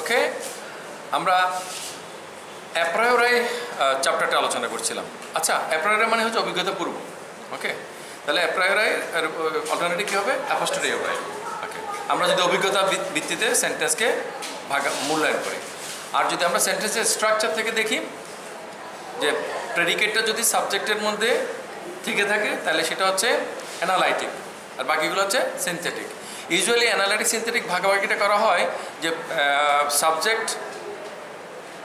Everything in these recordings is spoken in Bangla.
ওকে আমরা অ্যাপ্রায়োরাই চ্যাপ্টারটা আলোচনা করছিলাম। আচ্ছা অ্যাপ্রায়োরাই মানে হচ্ছে অভিজ্ঞতা পূর্ব। ওকে তাহলে অ্যাপ্রায়োরাই অল্টারনেটিভ কী হবে? অ্যাপোস্টোরি ওরাই ওকে আমরা যদি অভিজ্ঞতা ভিত্তিতে সেন্টেন্সকে ভাগা, মূল্যায়ন করি। আর যদি আমরা সেন্টেন্সের স্ট্রাকচার থেকে দেখি, যে প্রেডিকেটটা যদি সাবজেক্টের মধ্যে থেকে থাকে, তাহলে সেটা হচ্ছে অ্যানালাইটিক আর বাকিগুলো হচ্ছে সিনথেটিক ইউজুয়ালি অ্যানালাইটিক সিনথেটিক ভাগাভাগিটা করা হয় যে সাবজেক্ট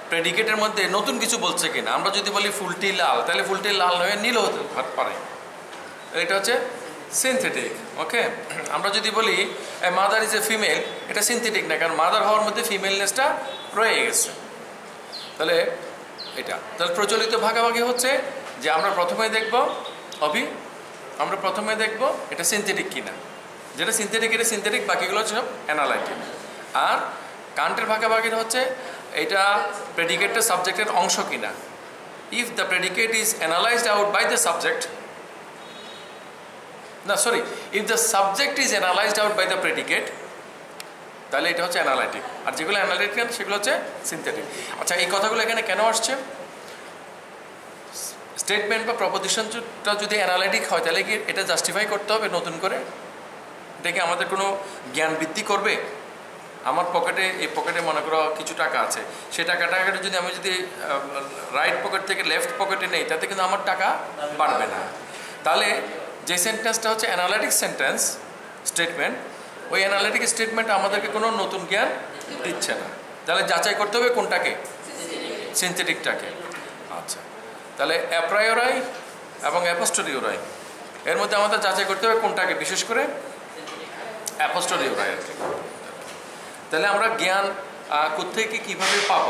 প্রেডিকেটের মধ্যে নতুন কিছু বলছে কিনা। আমরা যদি বলি ফুলটি লাল, তাহলে ফুলটি লাল হয়ে নীল হতে পারে এটা হচ্ছে সিনথেটিক ওকে আমরা যদি বলি মাদার ইজ এ ফিমেল এটা সিনথেটিক না, কারণ মাদার হওয়ার মধ্যে ফিমেলনেসটা রয়ে গেছে। তাহলে এটা, তাহলে প্রচলিত ভাগাভাগি হচ্ছে যে আমরা প্রথমে দেখব, অভি, আমরা প্রথমে দেখব এটা সিনথেটিক কিনা। যেটা সিনথেটিক এটা সিনথেটিক বাকিগুলো সব অ্যানালাইটিক আর কান্টের ভাগাভাগিটা হচ্ছে এটা প্রেডিকেটটা সাবজেক্টের অংশ কিনা। If the predicate is analysed out by the subject না sorry if the subject is analysed out by the predicate তাহলে এটা হচ্ছে অ্যানালাইটিক আর যেগুলো অ্যানালাইটিক সেগুলো হচ্ছে সিনথেটিক আচ্ছা এই কথাগুলো এখানে কেন আসছে? স্টেটমেন্ট বা প্রপোজিশনটা যদি অ্যানালাইটিক হয়, তাহলে কি এটা জাস্টিফাই করতে হবে নতুন করে? কি আমাদের কোনো জ্ঞান বৃদ্ধি করবে? আমার পকেটে এই পকেটে মনে করো কিছু টাকা আছে। সেই টাকাটা যদি আমি যদি রাইট পকেট থেকে লেফট পকেটে নেই, তাতে কিন্তু আমার টাকা বাড়বে না। তাহলে যে সেন্টেন্সটা হচ্ছে অ্যানালাইটিক সেন্টেন্স স্টেটমেন্ট ওই অ্যানালাইটিক স্টেটমেন্ট আমাদেরকে কোনো নতুন জ্ঞান দিচ্ছে না। তাহলে যাচাই করতে হবে কোনটাকে? সিনথেটিকটাকে আচ্ছা। তাহলে অ্যাপ্রায়োরাই এবং অ্যাপোস্টোরিওরাই এর মধ্যে আমাদের যাচাই করতে হবে কোনটাকে, বিশেষ করে অ্যাপোস্টোলীয় রায় তাহলে আমরা জ্ঞান কোথেকে কীভাবে পাব?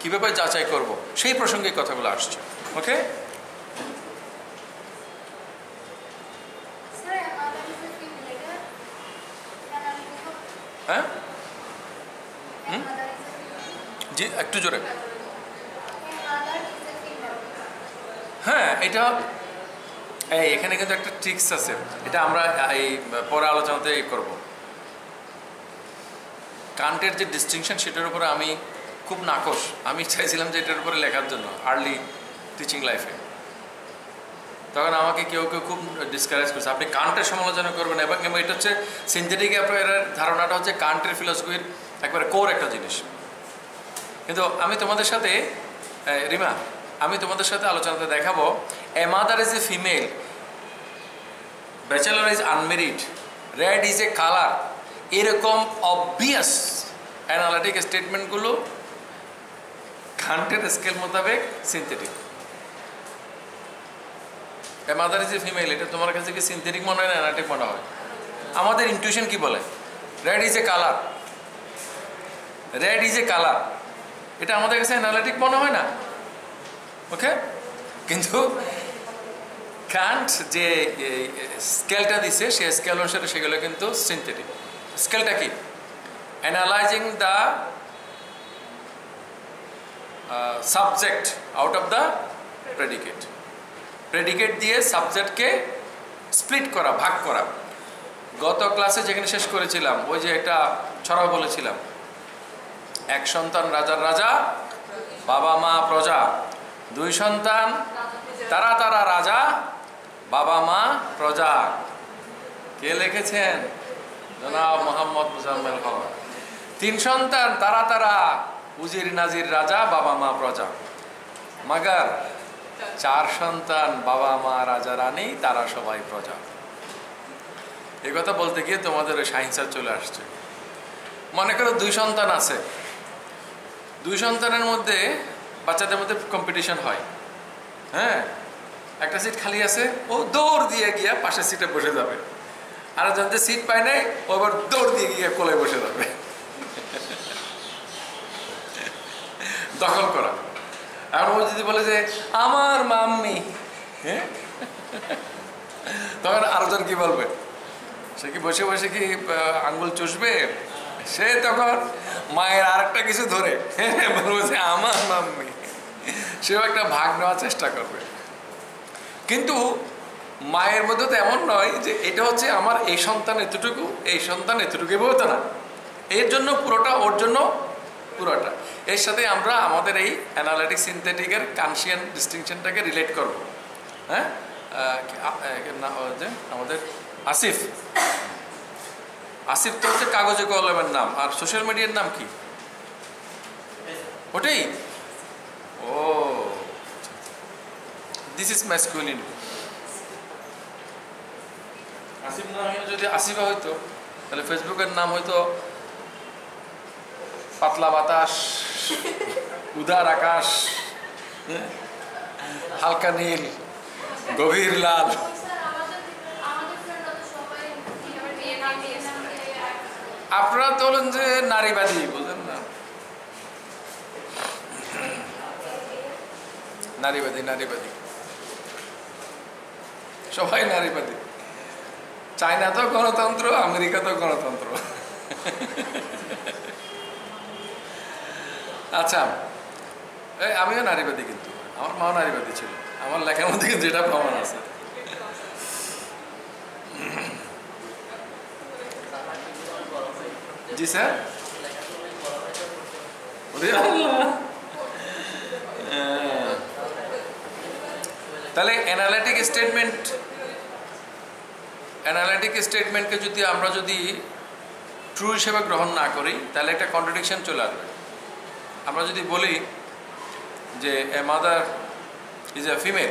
কি যাচাই করব? সেই প্রসঙ্গে কথাগুলো আসছে। ওকে? হ্যাঁ? একটু জোরে। হ্যাঁ এটা এই, এখানে কিন্তু একটা ট্রিক্স আছে। এটা আমরা এই, পরে আলোচনাতে করব। কান্টের যে ডিস্টিংশন সেটার উপরে আমি খুব নাকশ আমি চাইছিলাম যে এটার উপরে লেখার জন্য আর্লি টিচিং লাইফে তখন আমাকে কেউ কেউ খুব ডিসকারেজ করছে। আপনি কান্টের সমালোচনা করবেন এবং এটা হচ্ছে সিনথেটিক অ্যাপ্রয়ারের ধারণাটা হচ্ছে কান্টের ফিলসফির একবারে কোর একটা জিনিস। কিন্তু আমি তোমাদের সাথে রিমা, আমি তোমাদের সাথে আলোচনাতে দেখাবো a mother is a female bachelor is unmarried red is a colour এরকম অবভিয়াস অ্যানালিটিক স্টেটমেন্টগুলো কান্টের স্কেল মোতাবেক synthetic a mother is a female এটা তোমার কাছে কি সিনথেটিক মনে হয় না অ্যানালিটিক মনে হয়? আমাদের ইনটিউশন কি বলে? Red is a colour red is a colour এটা আমাদের কাছে অ্যানালিটিক মনে হয় না? ওকে কিন্তু কান্ট যে স্কেলটা দিছে, সে স্কেল অনুসারে সেগুলো কিন্তু সিনথেটিক স্কেলটা কি? Analysing the subject out of the predicate predicate দিয়ে সাবজেক্টকে স্প্লিট করা, ভাগ করা। গত ক্লাসে যেখানে শেষ করেছিলাম, ওই যে একটা ছড়া বলেছিলাম। এক সন্তান রাজার রাজা বাবা মা প্রজা। দুই সন্তান তারা তারা রাজা বাবা মা, প্রজা। কে লিখেছেন? জনাব মোহাম্মদ মুজাম্মেল হক। তিন সন্তান, তারা তারা, উজির নাজির রাজা, বাবা মা, প্রজা। মাগার, চার সন্তান, বাবা মা, রাজা, রানী, তারা সবাই প্রজা। এই কথা বলতে গিয়ে তোমাদের ওই সাহিংসার চলে আসছে। মনে করো দুই সন্তান আছে। দুই সন্তানের মধ্যে বাচ্চাদের মধ্যে কম্পিটিশন হয়। হ্যাঁ? একটা সিট খালি আছে, ও দৌড় দিয়ে গিয়া পাশের সিটে বসে যাবে। আর যাতে সিট পায় নাই, ও আবার দৌড় দিয়ে গিয়ে কোলে বসে যাবে। দখল করা। আর ও যদি বলে যে, আমার মাম্মি। হ্যাঁ তখন আরেকজন কি বলবে? সে কি বসে বসে কি আঙ্গুল চুষবে? সে তখন মায়ের আরেকটা কিছু ধরে। বলব যে, আমার মাম্মি। সেও একটা ভাগ নেওয়ার চেষ্টা করবে। কিন্তু মায়ের মধ্যে তো এমন নয় যে এটা হচ্ছে আমার এই সন্তান এতটুকু, এই সন্তান এতটুকু বলতো না এর জন্য পুরোটা, ওর জন্য পুরোটা। এর সাথে আমরা আমাদের এই অ্যানালিটিক সিনথেটিকের কানসিয়ান ডিস্টিংশনটাকে রিলেট করব। হ্যাঁ? আমাদের আসিফ। আসিফ তো হচ্ছে কাগজে কলমের নাম, আর সোশ্যাল মিডিয়ার নাম কি? ওটাই? ও দিস ইজ ম্যাসকুলিন আসিফ না হয়ে যদি আসিফা হইতো তাহলে ফেসবুকের নাম হয়তো পাতলা বাতাস উদার আকাশ হ্যাঁ, হালকা নীল গভীর লাল। আপনারা তো হলেন যে নারীবাদী বুঝলেন না। নারীবাদী নারীবাদী। সবাই নারীবাদী। চায়না তো গণতন্ত্র, আমেরিকা তো গণতন্ত্র। আচ্ছা এই আমিও নারীবাদী কিন্তু। আমার মাও নারীবাদী ছিল। আমার লেখার মধ্যে যেটা প্রমাণ আছে। জি স্যার। তাহলে অ্যানালিটিক স্টেটমেন্ট অ্যানালিটিক স্টেটমেন্টকে যদি আমরা যদি ট্রু হিসেবে গ্রহণ না করি, তাহলে একটা কন্ট্রাডিকশন চলে আসবে। আমরা যদি বলি যে a mother is a female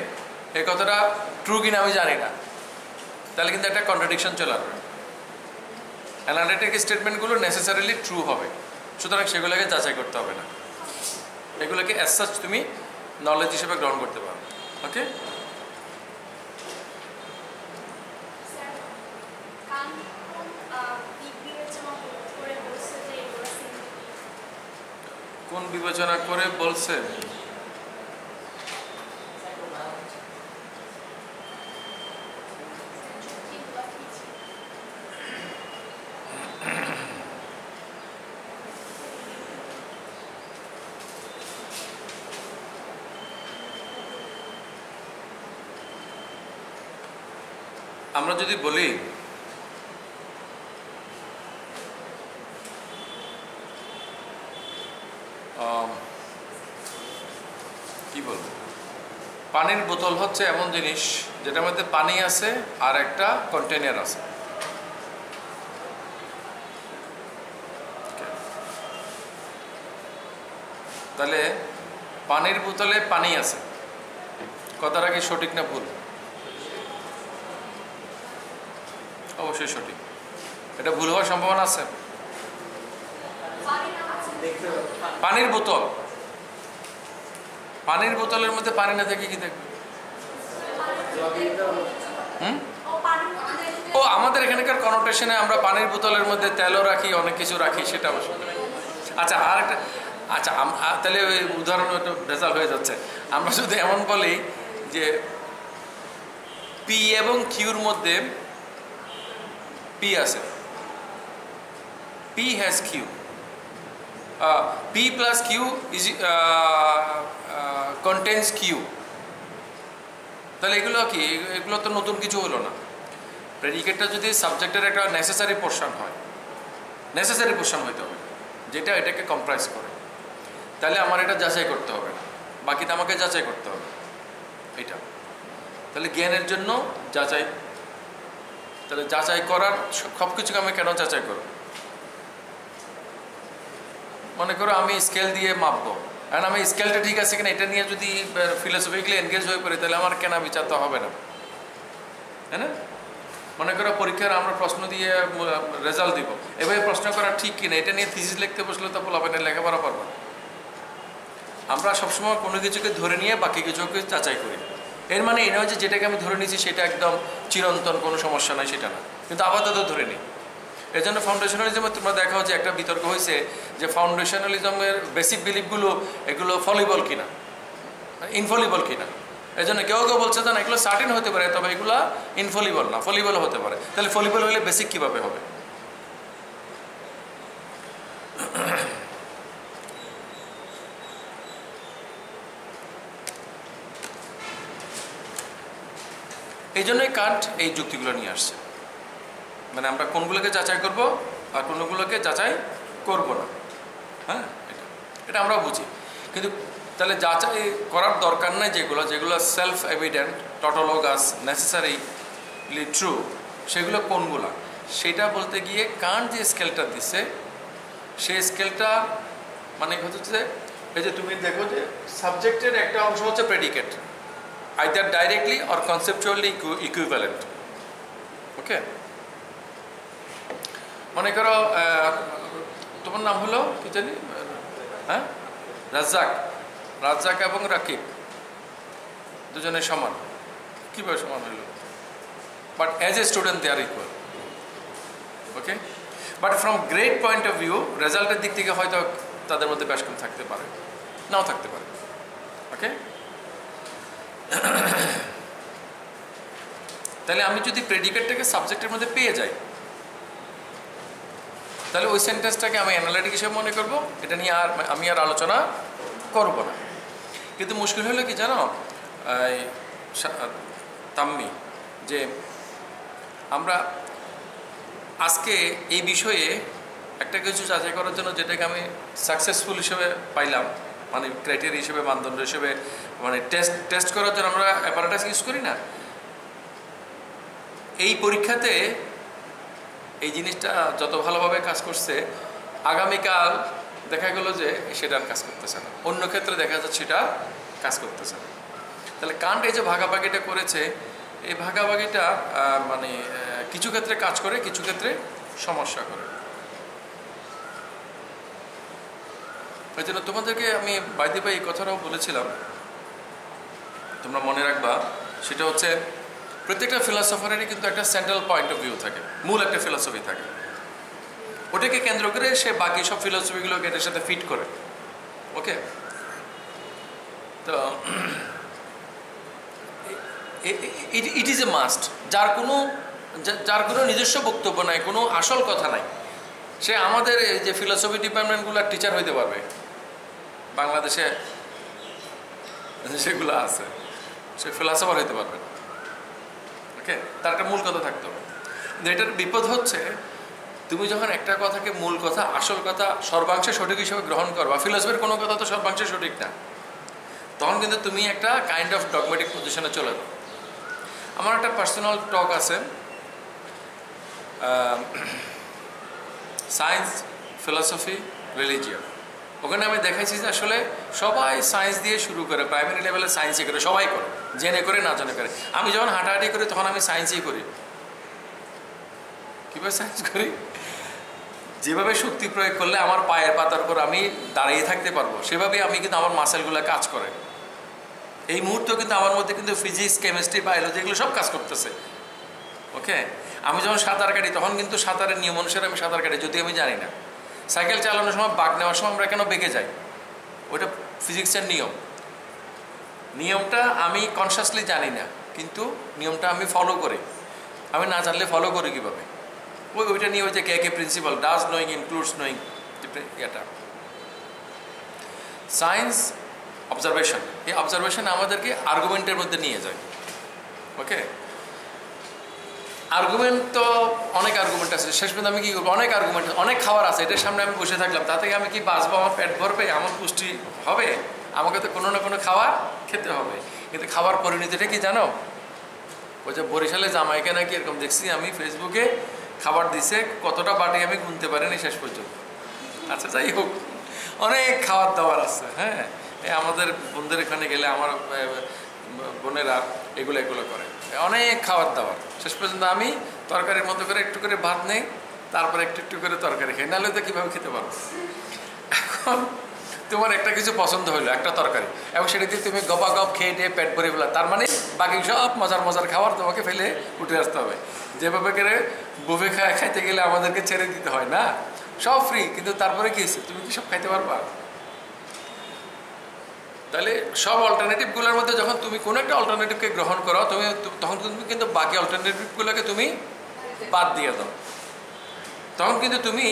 এ কথাটা ট্রু কিনা আমি জানি না। তাহলে কিন্তু একটা কন্ট্রাডিকশন চলে আসবে। অ্যানালিটিক স্টেটমেন্টগুলো নেসেসারিলি ট্রু হবে, সুতরাং সেগুলোকে যাচাই করতে হবে না। এগুলোকে অ্যাজ সাচ তুমি নলেজ হিসেবে গ্রহণ করতে পারো ওকে স্যার কান কোন বিবেচনা করে বলছে যে এগুলো কোন বিবেচনা করে বলছে যুক্তিগুলো কি ছিল আমরা যদি বলি কি বলব? পানির বোতল হচ্ছে এমন জিনিস যেটার মধ্যে পানি আছে আর একটা কন্টেনার আছে। তাহলে পানির বোতলে পানি আছে। কথাটা কি সঠিক না ভুল? অবশ্যই সঠিক। এটা ভুল হওয়ার সম্ভাবনা আছে? পানির বোতল। পানির বোতলের মধ্যে পানি না থেকে কি দেখবে? হুম? ও, আমাদের এখানকার কনোটেশনে আমরা পানির বোতলের মধ্যে তেলও রাখি, অনেক কিছু রাখি, সেটা অবশ্য আচ্ছা আর একটা আচ্ছা তাহলে ওই উদাহরণ একটু ভেজাল হয়ে যাচ্ছে। আমরা শুধু এমন বলি যে পি এবং কিউর মধ্যে পি আছে। P has Q P plus Q is contains Q তাহলে এগুলো কি? এগুলো তো নতুন কিছু হলো না। প্রেডিকেটটা যদি সাবজেক্টের একটা নেসেসারি পোর্শন হয় নেসেসারি পোর্শন হইতে হবে, যেটা এটাকে কম্প্রাইজ করে। তাহলে আমার এটা যাচাই করতে হবে। বাকিটা আমাকে যাচাই করতে হবে। এটা। তাহলে জ্ঞানের জন্য যাচাই তাহলে যাচাই করার সব কিছুকে আমি কেন যাচাই করব? মনে করো আমি স্কেল দিয়ে মাপবো। কারণ আমি স্কেলটা ঠিক আছে কিনা এটা নিয়ে যদি ফিলোসফিক্যালি এনগেজ হয়ে পড়ি, তাহলে আমার কেনা বিচার তো হবে না। তাই না? মনে করো পরীক্ষার আমরা প্রশ্ন দিয়ে রেজাল্ট দিব। এভাবে প্রশ্ন করা ঠিক কিনা, এটা নিয়ে থিসিস লিখতে বসলে তো না লেখাপড়া পারব আমরা সবসময় কোনো কিছুকে ধরে নিয়ে বাকি কিছুকে যাচাই করি। এর মানে এই নয় যে যেটাকে আমি ধরে নিয়েছি সেটা একদম চিরন্তন, কোনো সমস্যা নয় সেটা না। কিন্তু আপাতত ধরে নিই। এর জন্য ফাউন্ডেশনালিজমে তোমরা দেখা হচ্ছে একটা বিতর্ক হয়েছে যে ফাউন্ডেশনালিজমের বেসিক বিলিফগুলো এগুলো ফলিবল কিনা? ইনফলিবল কিনা? এই জন্য কেউ কেউ বলছে যে না, এগুলো সার্টেন হতে পারে, তবে এগুলো ইনফলিবল না ফলিবল হতে পারে। তাহলে ফলিবল হলে বেসিক কীভাবে হবে? এই জন্যই কান্ট এই যুক্তিগুলো নিয়ে আসছে। মানে আমরা কোনগুলোকে যাচাই করব আর কোনগুলোকে যাচাই করব না। হ্যাঁ? এটা এটা আমরাও বুঝি। কিন্তু তাহলে যাচাই করার দরকার নাই যেগুলো যেগুলো self evident tautologous necessarily true সেগুলো কোনগুলো? সেটা বলতে গিয়ে কান যে স্কেলটা দিছে, সেই স্কেলটা মানে হচ্ছে এই যে তুমি দেখো যে সাবজেক্টের একটা অংশ হচ্ছে predicate either directly or conceptually equivalent okay মনে করো তোমার নাম হলো কি জানি হ্যাঁ? রাজ্জাক। রাজ্জাক এবং রাকিব। দুজনে সমান। কীভাবে সমান হইল? But as a student they are equal okay but from great point of view রেজাল্টের দিক থেকে হয়তো তাদের মধ্যে বেশ কম থাকতে পারে। নাও থাকতে পারে। ওকে তাহলে আমি যদি প্রেডিকেটটাকে সাবজেক্টের মধ্যে পেয়ে যাই, তাহলে ওই সেন্টেন্সটাকে আমি অ্যানালাইটিক হিসেবে মনে করব, এটা নিয়ে আর আমি আর আলোচনা করব না। কিন্তু মুশকিল হলো কি জানো? তাম্মি, যে আমরা আজকে এই বিষয়ে একটা কিছু যাচাই করার জন্য যেটাকে আমি সাকসেসফুল হিসেবে পাইলাম মানে ক্রাইটেরিয়া হিসেবে, মানদণ্ড হিসেবে মানে টেস্ট টেস্ট করার জন্য আমরা অ্যাপারেটাস ইউজ করি না। এই পরীক্ষাতে এই জিনিসটা যত ভালোভাবে কাজ করছে, আগামীকাল দেখা গেল যে সেটা কাজ করতেছে না। অন্য ক্ষেত্রে দেখা যাচ্ছে সেটা কাজ করতেছে না। তাহলে কান্ট এই যে ভাগাভাগিটা করেছে, এই ভাগাভাগিটা মানে কিছু ক্ষেত্রে কাজ করে, কিছু ক্ষেত্রে সমস্যা করে। ওই জন্য তোমাদেরকে আমি বাইতে পাই এই কথাটাও বলেছিলাম। তোমরা মনে রাখবা, সেটা হচ্ছে প্রত্যেকটা ফিলসফারেরই কিন্তু একটা সেন্ট্রাল পয়েন্ট অফ ভিউ থাকে, মূল একটা ফিলসফি থাকে। ওটাকে কেন্দ্র করে সে বাকি সব ফিলসফিগুলোকে এটার সাথে ফিট করে ওকে তো ইট ইজ এ মাস্ট যার কোনো যার কোনো নিজস্ব বক্তব্য নাই, কোনো আসল কথা নাই। সে আমাদের এই যে ফিলসফি ডিপার্টমেন্টগুলোর টিচার হইতে পারবে, বাংলাদেশে সেগুলো আছে। সে ফিলাসফার হইতে পারবে। না ওকে তার একটা মূল কথা থাকতে হবে। এটার বিপদ হচ্ছে, তুমি যখন একটা কথাকে মূল কথা, আসল কথা সর্বাংশে সঠিক হিসেবে গ্রহণ করবা ফিলসফির কোনো কথা তো সর্বাংশে সঠিক না, তখন কিন্তু তুমি একটা কাইন্ড অফ ডগমেটিক পজিশনে চলে যাও। আমার একটা পার্সোনাল টক আছে সায়েন্স ফিলসফি রিলিজিয়ান ওখানে আমি দেখাইছি যে আসলে সবাই সায়েন্স দিয়ে শুরু করে প্রাইমারি লেভেলে সায়েন্সই করে, সবাই করে। জেনে করে না জেনে করে। আমি যখন হাঁটাহাঁটি করি, তখন আমি সায়েন্সই করি। কীভাবে সায়েন্স করি? যেভাবে শক্তি প্রয়োগ করলে আমার পায়ের পাতার উপর আমি দাঁড়িয়ে থাকতে পারব সেভাবে আমি কিন্তু আমার মাসেলগুলো কাজ করে। এই মুহূর্তে কিন্তু আমার মধ্যে কিন্তু ফিজিক্স কেমিস্ট্রি বায়োলজি এগুলো সব কাজ করতেছে। ওকে? আমি যখন সাঁতার কাটি, তখন কিন্তু সাঁতারের নিয়ম অনুসারে আমি সাঁতার কাটি যদি আমি জানি না। সাইকেল চালানোর সময়, বাঘ নেওয়ার সময় আমরা কেন বেঁকে যাই? ওইটা ফিজিক্সের নিয়ম। নিয়মটা আমি কনসিয়াসলি জানি না, কিন্তু নিয়মটা আমি ফলো করি। আমি না জানলে ফলো করি কীভাবে? ওই ওইটা নিয়ে ওই যে কে কে principle does knowing includes knowing এটা সায়েন্স অবজারভেশন এই অবজারভেশন আমাদেরকে আর্গুমেন্টের মধ্যে নিয়ে যায়। ওকে আর্গুমেন্ট তো অনেক আর্গুমেন্ট আছে। শেষ পর্যন্ত আমি কী করব? অনেক আর্গুমেন্ট অনেক খাবার আছে। এটার সামনে আমি বসে থাকলাম। তাতে আমি কি বাঁচবো? আমার পেট ভরবে? আমার পুষ্টি হবে? আমাকে তো কোনো না কোনো খাবার খেতে হবে। কিন্তু খাবার পরিণতিটা কি জানো? ওই যে বরিশালে জামাইকে নাকি এরকম দেখছি আমি ফেসবুকে খাবার দিছে, কতটা বাটি আমি গুনতে পারিনি শেষ পর্যন্ত। আচ্ছা যাই হোক, অনেক খাবার দাবার আছে হ্যাঁ? আমাদের বন্ধুদের এখানে গেলে আমার বোনেরা এগুলো এগুলো করে। অনেক খাবার দাবার। শেষ পর্যন্ত আমি তরকারির মতো করে একটু করে ভাত নেই, তারপর একটু একটু করে তরকারি খাই। নাহলে তো কীভাবে খেতে পারব? এখন তোমার একটা কিছু পছন্দ হলো একটা তরকারি। এবং সেটা দিয়ে তুমি গপা গপ খেয়ে টেয়ে পেট ভরে ফেলা। তার মানে বাকি সব মজার মজার খাবার তোমাকে ফেলে উঠে আসতে হবে। যেভাবে করে বুফে খায়, খাইতে গেলে আমাদেরকে ছেড়ে দিতে হয় না? সব ফ্রি কিন্তু তারপরে কি হয়েছে? তুমি কি সব খাইতে পারবা? তাহলে সব অল্টারনেটিভগুলোর মধ্যে যখন তুমি কোনো একটা অল্টারনেটিভকে গ্রহণ করো, তুমি তখন তুমি কিন্তু বাকি অল্টারনেটিভগুলোকে তুমি বাদ দিয়ে দাও। তখন কিন্তু তুমি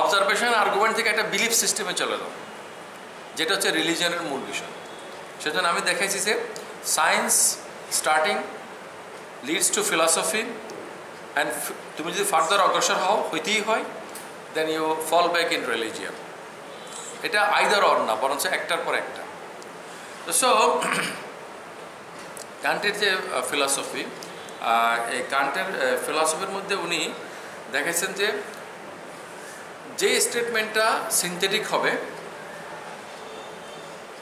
অবজারভেশন আর্গুমেন্ট থেকে একটা বিলিফ সিস্টেমে চলে যাও। যেটা হচ্ছে রিলিজিয়নের মূল বিষয়। সেজন্য আমি দেখেছি যে science starting leads to philosophy and তুমি যদি ফার্দার অগ্রসর হও, হইতেই হয় then you fall back in religion এটা আইদার অর না, বরঞ্চ একটার পর একটা। সো কান্টের যে ফিলসফি এই কান্টের ফিলসফির মধ্যে উনি দেখেছেন যে যে স্টেটমেন্টটা সিনথেটিক হবে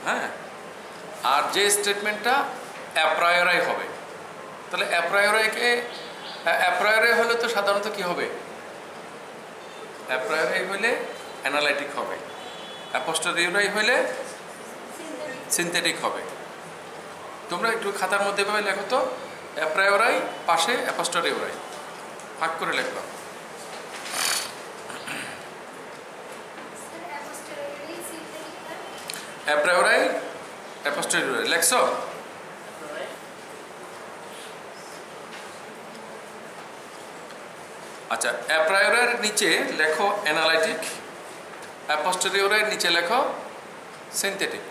হ্যাঁ? আর যে স্টেটমেন্টটা অ্যাপ্রায়রাই হবে। তাহলে অ্যাপ্রায়রাইকে অ্যাপ্রায়রাই হলে তো সাধারণত কি হবে? অ্যাপ্রায়রাই হলে অ্যানালাইটিক হবে। অ্যাপোস্টোরিওরাই হলে সিনথেটিক হবে। তোমরা একটু খাতার মধ্যে ভাবে লেখো তো। অ্যাপ্রায়োরাই পাশে অ্যাপোস্টোরিওরাই ভাগ করে লেখো স্যার অ্যাপোস্টোরিয়ালি সিনথেটিকটা অ্যাপ্রায়োরাই অ্যাপোস্টোরিওরাই লেখছো আচ্ছা অ্যাপ্রায়োরের নিচে লেখো অ্যানালাইটিক অ্যাপোস্টোরিওরের নিচে লেখো সিনথেটিক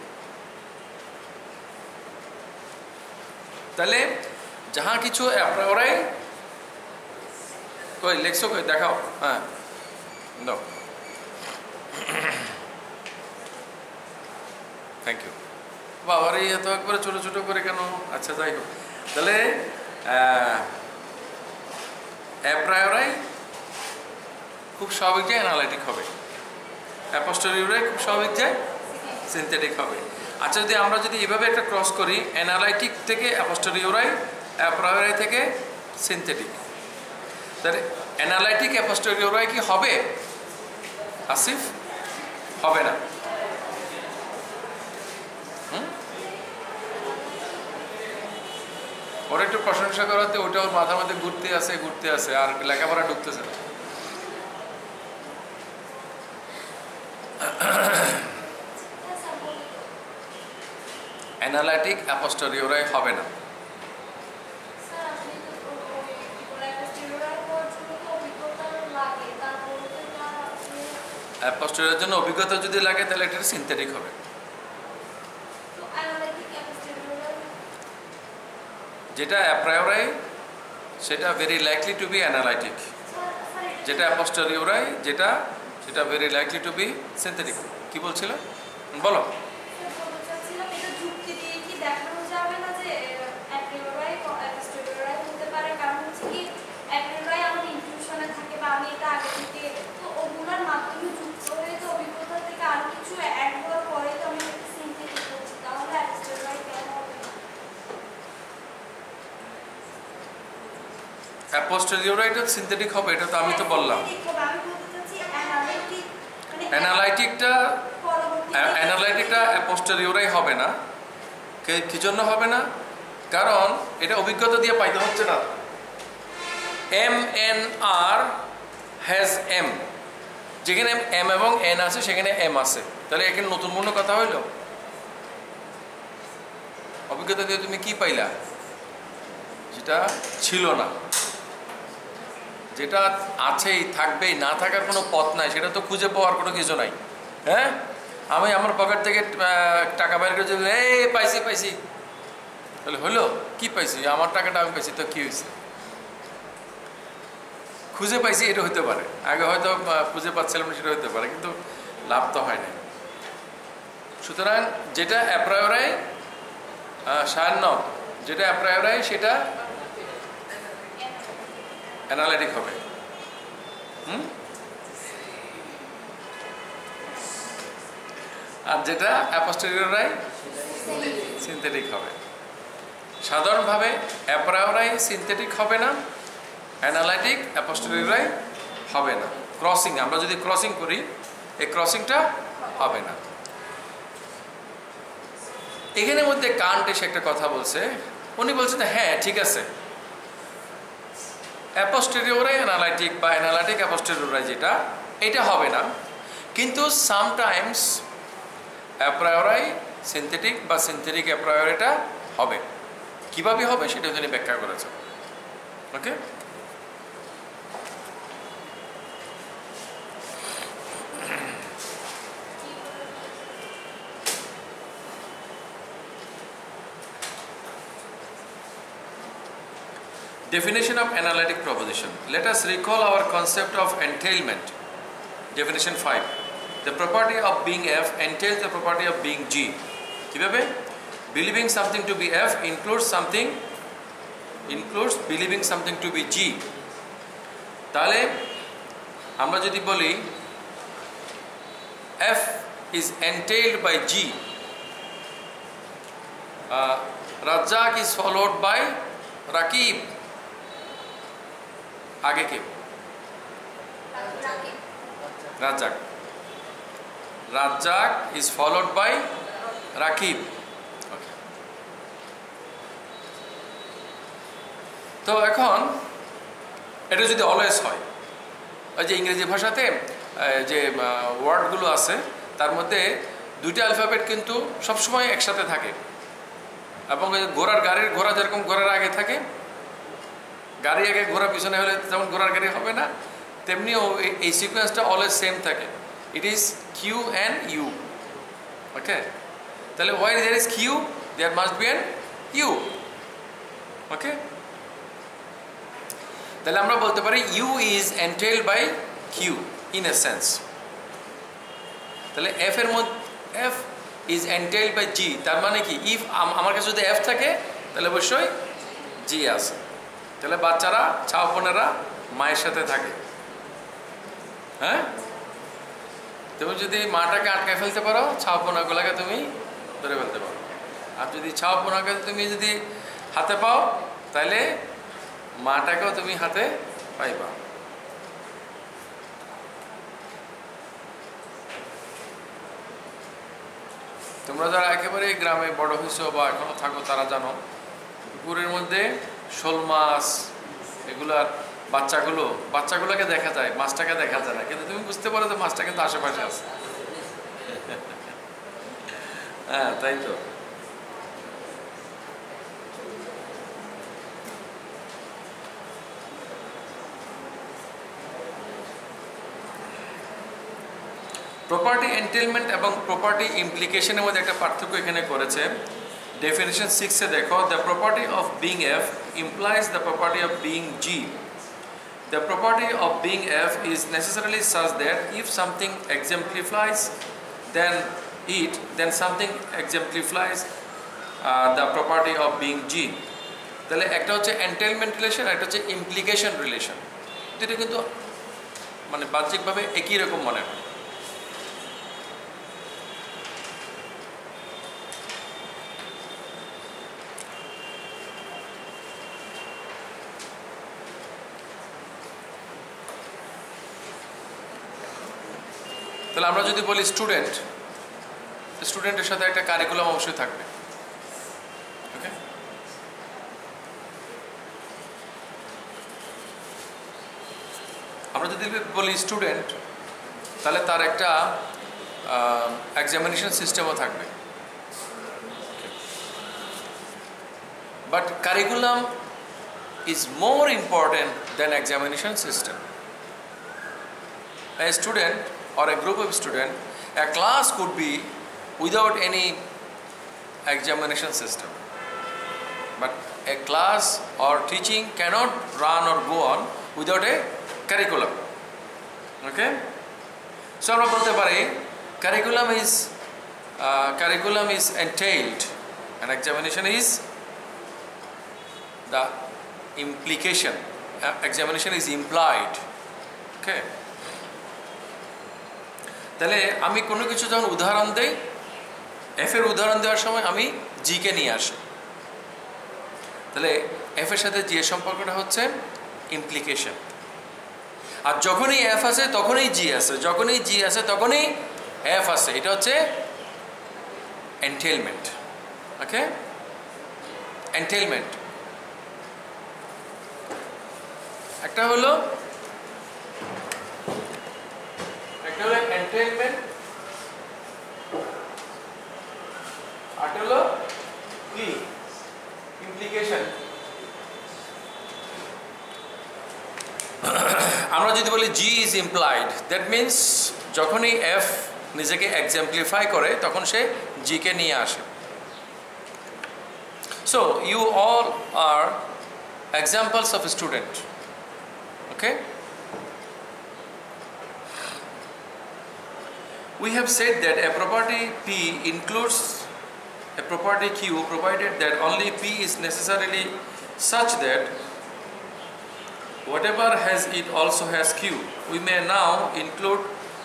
তাহলে যাহা কিছু অ্যাপ্রায়োরাই কই লেখছো কই দেখাও হ্যাঁ দাও থ্যাংক ইউ বাবার এই এত একবারে ছোটো ছোটো করে কেন? আচ্ছা যাই হোক। তাহলে অ্যাপ্রায়োরাই খুব স্বাভাবিক যে অ্যানালাইটিক হবে। অ্যাপোস্টোরিওরাই খুব স্বাভাবিক যে সিনথেটিক হবে। আচ্ছা যদি আমরা যদি এভাবে একটা ক্রস করি অ্যানালাইটিক থেকে অ্যাপোস্টোরিওরাই অ্যাপ্রায়োরাই থেকে সিনথেটিক তাহলে অ্যানালাইটিক অ্যাপোস্টোরিওরাই কি হবে? আসিফ, হবে না। ওর একটু প্রশংসা করাতে ওটা ওর মাথার মধ্যে ঘুরতে আসে ঘুরতে আসে, আর লেখাপড়া ঢুকতেছে না। অ্যানালাইটিক অ্যাপোস্টোরিওরাই হবে না। অ্যাপোস্টোরিওর জন্য অভিজ্ঞতা যদি লাগে, তাহলে এটা সিনথেটিক হবে তো অ্যানালাইটিক অ্যাপোস্টোরিয়াল যেটা অ্যাপ্রায়োরাই সেটা very likely to be analytic যেটা অ্যাপোস্টারিওরাই যেটা, সেটা very likely to be synthetic কী বলছিল? বলো স্যার বলতে চাচ্ছিলাম এটা যুক্তি দিয়ে কি দেখানো যাবে না যে অ্যাপ্রিওরাই অ্যাপোস্টোরিয়াল হতে পারে কারণ হচ্ছে কি অ্যাপ্রিওরাই আমার ইনফিউশনে থাকে বা আমি এটা আগে থেকে তো ওগুলোর মাধ্যমে যুক্ত হয়ে তো অভিজ্ঞতা থেকে আর কিছু অ্যাড হওয়ার পরে তো আমি এটা সিনথেটিক করছি তাহলে অ্যাপোস্টোরিয়াল কেন হবে না অ্যাপোস্টোরিওরাইটা সিনথেটিক হবে এটা তো আমি তো বললাম। অ্যানালাইটিকটা অ্যানালাইটিকটা অ্যাপোস্টোরিওরাই হবে না। কি জন্য হবে না? কারণ এটা অভিজ্ঞতা দিয়ে পাইতে হচ্ছে না। M N R has M যেখানে এম এবং এন আছে সেখানে এম আছে। তাহলে এখানে নতুন মূল্য কথা হইল? অভিজ্ঞতা দিয়ে তুমি কি পাইলা? যেটা ছিল না। যেটা আছেই, থাকবেই, না থাকার কোনো পথ নাই, সেটা তো খুঁজে পাওয়ার কোনো কিছু নাই। হ্যাঁ? আমি আমার পকেট থেকে টাকা বাইর করে এই, পাইছি পাইছি। তাহলে হলো? কি পাইছি? আমার টাকাটা আমি পাইছি, তো কি হয়েছে খুঁজে পাইছি, এটা হতে পারে। আগে হয়তো খুঁজে পাচ্ছিলাম সেটা হতে পারে, কিন্তু লাভ তো হয় না সুতরাং যেটা অ্যাপ্রায়োরাই সায়ান্ন যেটা অ্যাপ্রায়োরাই সেটা অ্যানালাইটিক হবে। হুম? আর যেটা অ্যাপোস্টেরিয়রাই সিনথেটিক হবে। সাধারণভাবে অ্যাপ্রায়োরাই সিনথেটিক হবে না, অ্যানালাইটিক অ্যাপোস্টেরিয়রাই হবে না। ক্রসিং, আমরা যদি ক্রসিং করি, এই ক্রসিংটা হবে না। এখানের মধ্যে কান্ট এসে একটা কথা বলছে। উনি বলছেন হ্যাঁ ঠিক আছে। অ্যাপোস্টেরিওরাই অ্যানালাইটিক বা অ্যানালাইটিক অ্যাপোস্টেরিওরে যেটা, এটা হবে না। কিন্তু সামটাইমস অ্যাপ্রায়োরাই সিনথেটিক বা সিনথেটিক অ্যাপ্রায়োরিটা হবে। কীভাবে হবে সেটা তিনি ব্যাখ্যা করেছেন ওকে? Definition of analytic proposition. Let us recall our concept of entailment. Definition 5. The property of being F entails the property of being G কীভাবে believing something to be F include something includes believing something to be G তাহলে আমরা যদি বলি F is entailed by G Razzak is followed by Rakib আগে কে? Razzak. Razzak. Is followed by Rakib. তো এখন এটা যদি অলওয়েজ হয় ওই যে ইংরেজি ভাষাতে যে ওয়ার্ডগুলো আছে তার মধ্যে দুইটা অ্যালফাবেট কিন্তু সবসময় একসাথে থাকে। এবং ঘোড়ার গাড়ির ঘোড়া যেরকম ঘোড়ার আগে থাকে গাড়ি আগে ঘোড়া পিছনে হলে যেমন ঘোরার গাড়ি হবে না, তেমনিও এই সিকোয়েন্সটা অলওয়েজ সেম থাকে। It is Q and U okay তাহলে why there is Q there must be an U okay তাহলে আমরা বলতে পারি U is entailed by Q in a sense তাহলে এফ এর মধ্যে F is entailed by G তার মানে কি? ইফ আমার কাছে যদি এফ থাকে, তাহলে অবশ্যই জি আছে। তাহলে বাচ্চারা ছাওপনেরা মায়ের সাথে থাকে। হ্যাঁ? তুমি যদি মাটাকে আটকায় ফেলতে পারো ছাওপনাগুলোকে তুমি ধরে ফেলতে পারো। আর যদি ছাওপনাকে তুমি যদি হাতে পাও, তাহলে মাটাকেও তুমি হাতে পাইবা। তোমরা যারা একেবারে গ্রামে বড় হয়েছো বা এখনও থাকো, তারা জানো, পুকুরের মধ্যে শোল মাছ এগুলার বাচ্চাগুলো, বাচ্চাগুলোকে দেখা যায়, মাছটাকে দেখা যায় না। কিন্তু তুমি বুঝতে পারো যে মাছটা কিন্তু আশেপাশে আছে। হ্যাঁ তাই তো। প্রপার্টি এন্টেলমেন্ট এবং প্রপার্টি ইমপ্লিকেশনের মধ্যে একটা পার্থক্য এখানে করেছে। ডেফিনেশন সিক্সে দেখো the property of being F implies the property of being G The property of being F is necessarily such that if something exemplifies then it, then something exemplifies uh, the property of being G. তাহলে একটা হচ্ছে এন্টেলমেন্ট রিলেশন একটা হচ্ছে ইমপ্লিকেশন রিলেশন দুটো কিন্তু মানে বাহ্যিকভাবে একই রকম মনে হয় আমরা যদি বলি স্টুডেন্ট স্টুডেন্টের সাথে একটা কারিকুলাম অবশ্যই থাকবে। ওকে আমরা যদি বলি স্টুডেন্ট তাহলে তার একটা এক্সামিনেশন সিস্টেমও থাকবে। But curriculum is more important than examination system student or a group of students, a class could be without any examination system. But a class or teaching cannot run or go on without a curriculum. Okay? So আমরা বলতে পারি curriculum is uh, curriculum is entailed and examination is the implication. Uh, examination is implied. Okay? তাহলে আমি কোনো কিছু যখন উদাহরণ দেই এফ এর উদাহরণ দেওয়ার সময় আমি জি কে নিয়ে আসি। তাহলে এফ এর সাথে জি এর সম্পর্কটা হচ্ছে ইমপ্লিকেশন আর যখনই এফ আছে তখনই জি আছে যখনই জি আছে তখনই এফ আছে এটা হচ্ছে এন্টেলমেন্ট ওকে এন্টেলমেন্ট একটা হলো একটা হলো হলো কি ইমপ্লিকেশন আমরা যদি বলি G is implied that means যখনই এফ নিজেকে এক্সাম্পলিফাই করে, তখন সে জিকে নিয়ে আসে। So you all are examples of a student we have said that a property P includes a property Q provided that only P is necessarily such that whatever has it also has Q. We may now include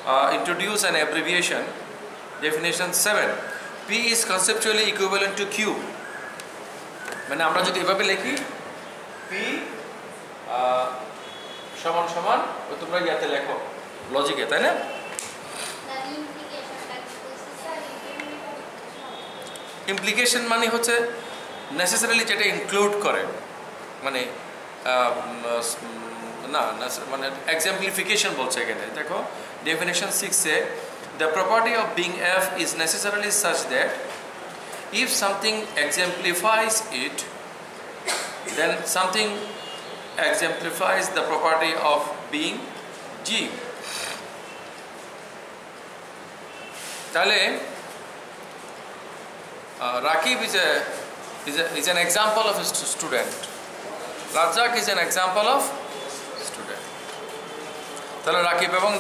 uh, introduce an abbreviation definition 7 P is conceptually equivalent to Q মানে আমরা যদি এভাবে লিখি P আহ, সমান সমান তোমরা ইয়াতে লেখো লজিকে তাই না ইমপ্লিকেশন মানে হচ্ছে নেসেসারিলি যেটা ইনক্লুড করে মানে না মানে এক্সাম্পলিফিকেশন বলছে এখানে দেখো ডেফিনেশন সিক্সে the property of being F is necessarily such that if something exemplifies it then something exemplifies the property of being G. তাহলে uh, Rakib is, a, is, a, is an example of a stu- student. Rajak is an example of student. তাহলে রাকিব এবং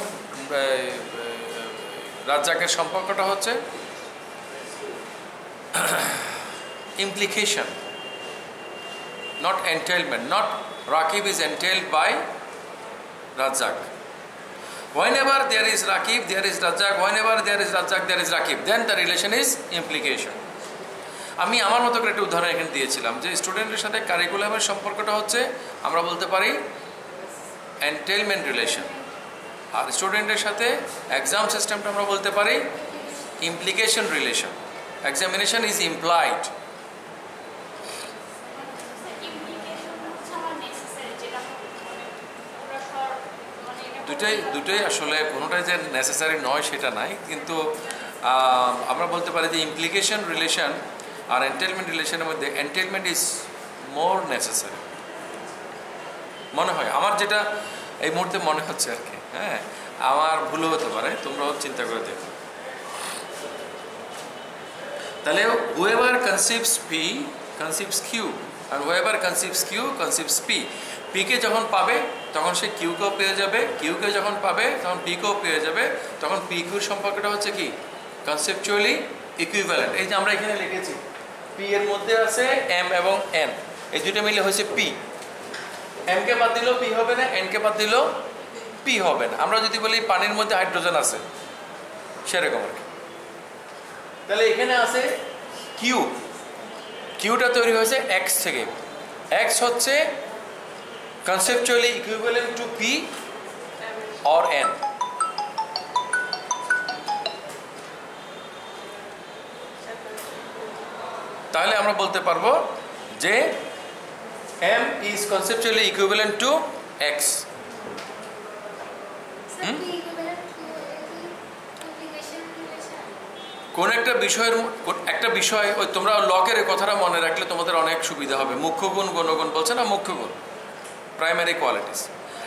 রাজ্জাকের সম্পর্কটা হচ্ছে implication not entailment, not Rakib is entailed by Rajak. Whenever there is Rakib, there is Rajak. Whenever there is Rajak, there is Rakib. Then the relation is implication. আমি আমার মতো করে একটা উদাহরণ এখানে দিয়েছিলাম যে স্টুডেন্টের সাথে কারিকুলামের সম্পর্কটা হচ্ছে, আমরা বলতে পারি এন্টেলমেন্ট রিলেশন আর স্টুডেন্টের সাথে এক্সাম সিস্টেমটা আমরা বলতে পারি implication relation examination is implied দুটাই, দুটোই আসলে কোনোটাই যে নেসেসারি নয় সেটা নাই, কিন্তু আমরা বলতে পারি যে ইমপ্লিকেশন রিলেশন আর এন্টেলমেন্ট রিলেশনের মধ্যে এন্টেলমেন্ট ইজ মোর নেসেসারি মনে হয়, আমার যেটা এই মুহূর্তে মনে হচ্ছে আর কি হ্যাঁ? আমার ভুলও হতে পারে, তোমরাও চিন্তা করে দেখো। তাহলে whoever conceives P conceives Q আর whoever conceives Q conceives P পিকে যখন পাবে, তখন সে কিউকেও পেয়ে যাবে কিউকে যখন পাবে, তখন পিকেও পেয়ে যাবে। তখন পি কিউর সম্পর্কটা হচ্ছে কি? কনসেপচুয়ালি ইকুইভ্যালেন্ট এই যে আমরা এখানে লিখেছি পি এর মধ্যে আছে এম এবং এন এই দুটো মিলে হয়েছে পি এমকে বাদ দিলেও পি হবে না এনকে বাদ দিলেও পি হবে না। আমরা যদি বলি পানির মধ্যে হাইড্রোজেন আছে, সেরকম আর কি। তাহলে এখানে আছে কিউ কিউটা তৈরি হয়েছে এক্স থেকে। এক্স হচ্ছে conceptually equivalent to P or N তাহলে আমরা বলতে পারব যে M is conceptually equivalent to X কোন একটা বিষয়ের একটা বিষয় ওই তোমরা লকের কথাটা মনে রাখলে তোমাদের অনেক সুবিধা হবে। মুখ্য গুণ গণগুণ বলছে না মুখ্য গুণ? প্রাইমারি কোয়ালিটিস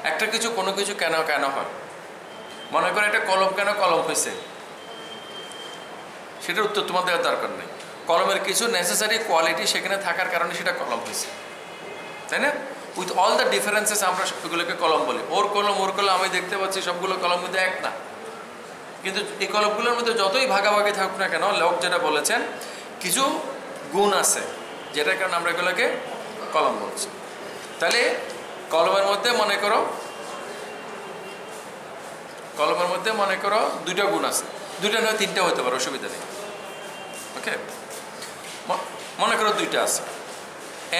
একটা কিছু কোনো কিছু কেন কেন হয়? মনে করো একটা কলম কেন কলম হয়েছে সেটার উত্তর তোমার দেওয়ার দরকার নেই। কলমের কিছু নেসেসারি কোয়ালিটি সেখানে থাকার কারণে সেটা কলম হয়েছে। তাই না? উইথ অল দ্য ডিফারেন্সেস আমরা সেগুলোকে কলম বলি। ওর কলম ওর কলম, আমি দেখতে পাচ্ছি সবগুলো কলম কিন্তু এক না। কিন্তু এই কলমগুলোর মধ্যে যতই ভাগাভাগি থাকুক না কেন, লোক যেটা বলেছেন, কিছু গুণ আছে, যেটার কারণে আমরা এগুলোকে কলম বলছি। তাহলে কলমের মধ্যে মনে করো, কলমের মধ্যে মনে করো দুইটা গুণ আছে। দুইটা নয়, তিনটা হতে পারে, অসুবিধা নেই। ওকে মনে করো দুইটা আছে।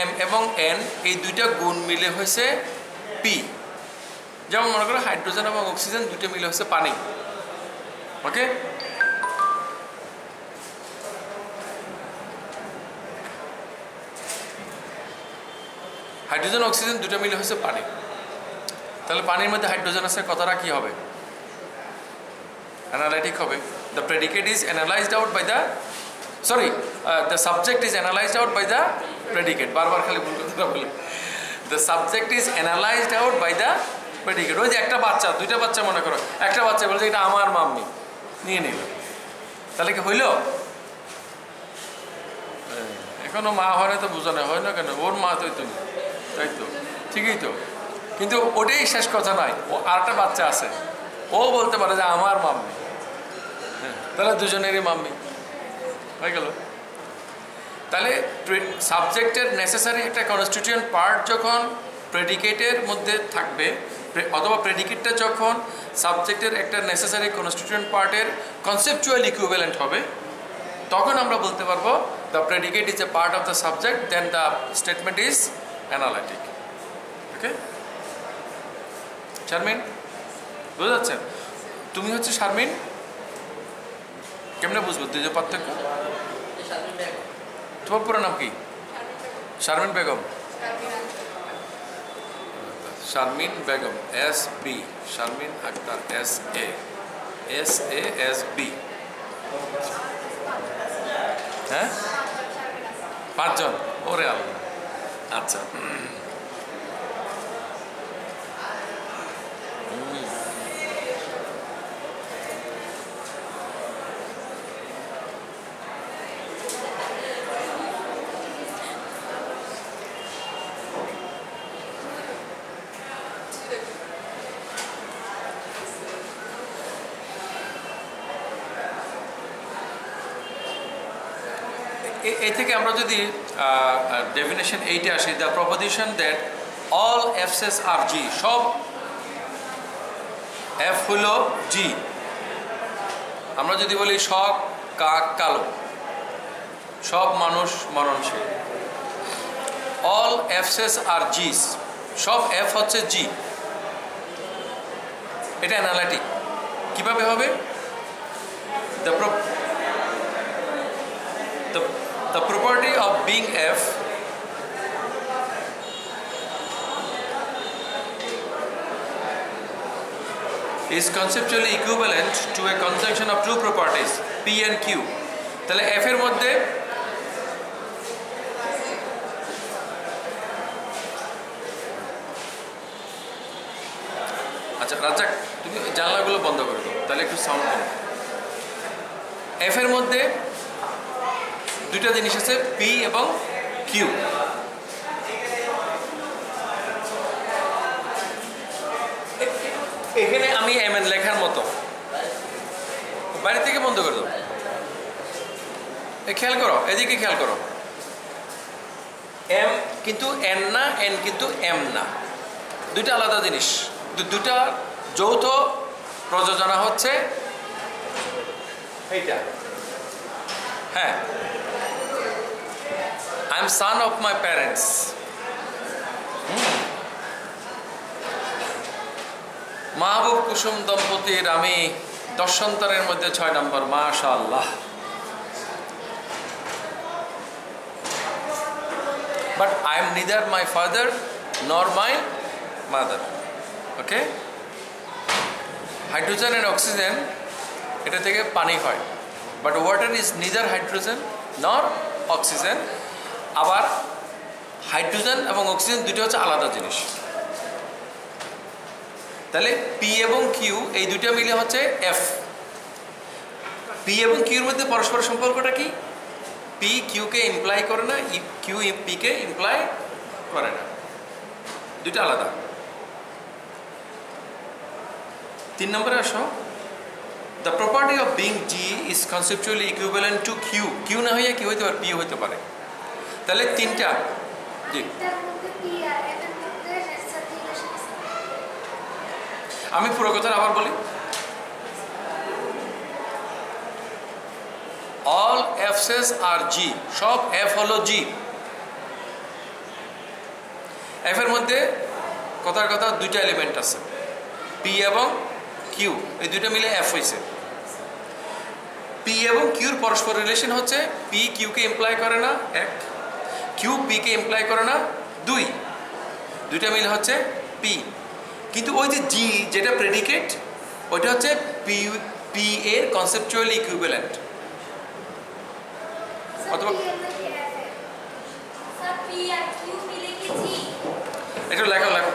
এম এবং এন, এই দুইটা গুণ মিলে হয়েছে পি। যেমন মনে করো হাইড্রোজেন এবং অক্সিজেন দুইটা মিলে হয়েছে পানি। ওকে? হাইড্রোজেন, অক্সিজেন দুটো মিলে হচ্ছে পানি। তাহলে পানির মধ্যে হাইড্রোজেন আছে, কথাটা কি হবে? অ্যানালাইটিক হবে। The predicate is analysed out by the sorry the subject is analysed out by the predicate বারবার খালি ভুল কথাটা বলি। The subject is analysed out by the predicate ওই যে একটা বাচ্চা, দুইটা বাচ্চা মনে করো। একটা বাচ্চা বলছে, এটা আমার মাম্মি। নিয়ে নিল। তাহলে কি হইল? এখনও মা হয় তো বোঝানো হয় না কেন? ওর মা তো তুমি তাই তো? ঠিকই তো। কিন্তু ওটাই শেষ কথা নয়। ও আরেকটা বাচ্চা আছে। ও বলতে পারে যে, আমার মাম্মি। তাহলে দুজনেরই মাম্মি। হয়ে গেল। তাহলে সাবজেক্টের নেসেসারি একটা কনস্টিটিউয়েন্ট পার্ট যখন প্রেডিকেটের মধ্যে থাকবে অথবা প্রেডিকেটটা যখন সাবজেক্টের একটা নেসেসারি কনস্টিটিউয়েন্ট পার্টের কনসেপচুয়াল ইকুইভ্যালেন্ট হবে, তখন আমরা বলতে পারব the predicate is a part of the subject then the statement is analytic okay Sharmin বুঝতে পারছেন তুমি হচ্ছে শারমিন কেমনে বুঝব? দুই পার্থক্য? তোমার পুরো নাম কি? Sharmin Begum. Sharmin Begum, S B. Sharmin Akter, S A. S A, S B. হ্যাঁ? পাঁচজন। ওরে আচ্ছা। এই থেকে আমরা যদি ডেফিনেশন এইটে আসি the proposition that all Fs are G সব এফ হলো জি আমরা যদি বলি সব কাক কালো, সব মানুষ মরণশীল। অল এফসেস আর জিস সব এফ হচ্ছে জি এটা অ্যানালাইটিক কীভাবে হবে? The the, the property of being f is conceptually equivalent to a conjunction of two properties p and q তাহলে f এর মধ্যে আচ্ছা রাজাক তুমি জানলাগুলো বন্ধ করে দাও তাহলে একটু সাউন্ড এফ এর মধ্যে দুইটা জিনিস আছে পি এবং কিউ এখানে আমি এম এন লেখার মতো। বাইরে থেকে বন্ধ করে এ, খেয়াল করো, এদিকে খেয়াল করো। এম কিন্তু এন না এন কিন্তু এম না। দুইটা আলাদা জিনিস। দুটা যৌথ প্রযোজনা হচ্ছে এইটা। হ্যাঁ। I am son of my parents Mahbub Kusum দম্পতির আমি দর্শন্তরের মধ্যে ছয় নম্বর মাশা আল্লাহ but I am neither my father nor my mother okay hydrogen and oxygen এটা থেকে পানি হয়। But water is neither hydrogen nor oxygen আবার হাইড্রোজেন এবং অক্সিজেন দুটো হচ্ছে আলাদা জিনিস। তাহলে পি এবং কিউ এই দুটো মিলে হচ্ছে এফ পি এবং কিউর মধ্যে পরস্পর সম্পর্কটা কি? পি কিউকে ইমপ্লাই করে না কিউ পিকে ইমপ্লাই করে না। দুটো আলাদা। তিন নম্বরে আসো। The property of being G is conceptually equivalent to Q Q না হইয়া কি হইতে পারে পি হইতে পারে। তাহলে তিনটা। জি। আমি পুরো কথাটা আবার বলি। অল এফসেস আর জি সব এফ হলো জি এফ এর মধ্যে কথার কথা দুইটা এলিমেন্ট আছে। পি এবং কিউ এই দুইটা মিলে এফ হয়েছে পি এবং কিউর পরস্পর রিলেশন হচ্ছে পি কিউকে ইমপ্লাই করে না এক। কিউ পিকে ইমপ্লাই করে না? দুই। দুইটা মিল হচ্ছে পি কিন্তু ওই যে জি যেটা প্রেডিকেট ওইটা হচ্ছে পি পি এর কনসেপচুয়াল ইকুইভ্যালেন্ট অথবা একটু লেখো লেখো।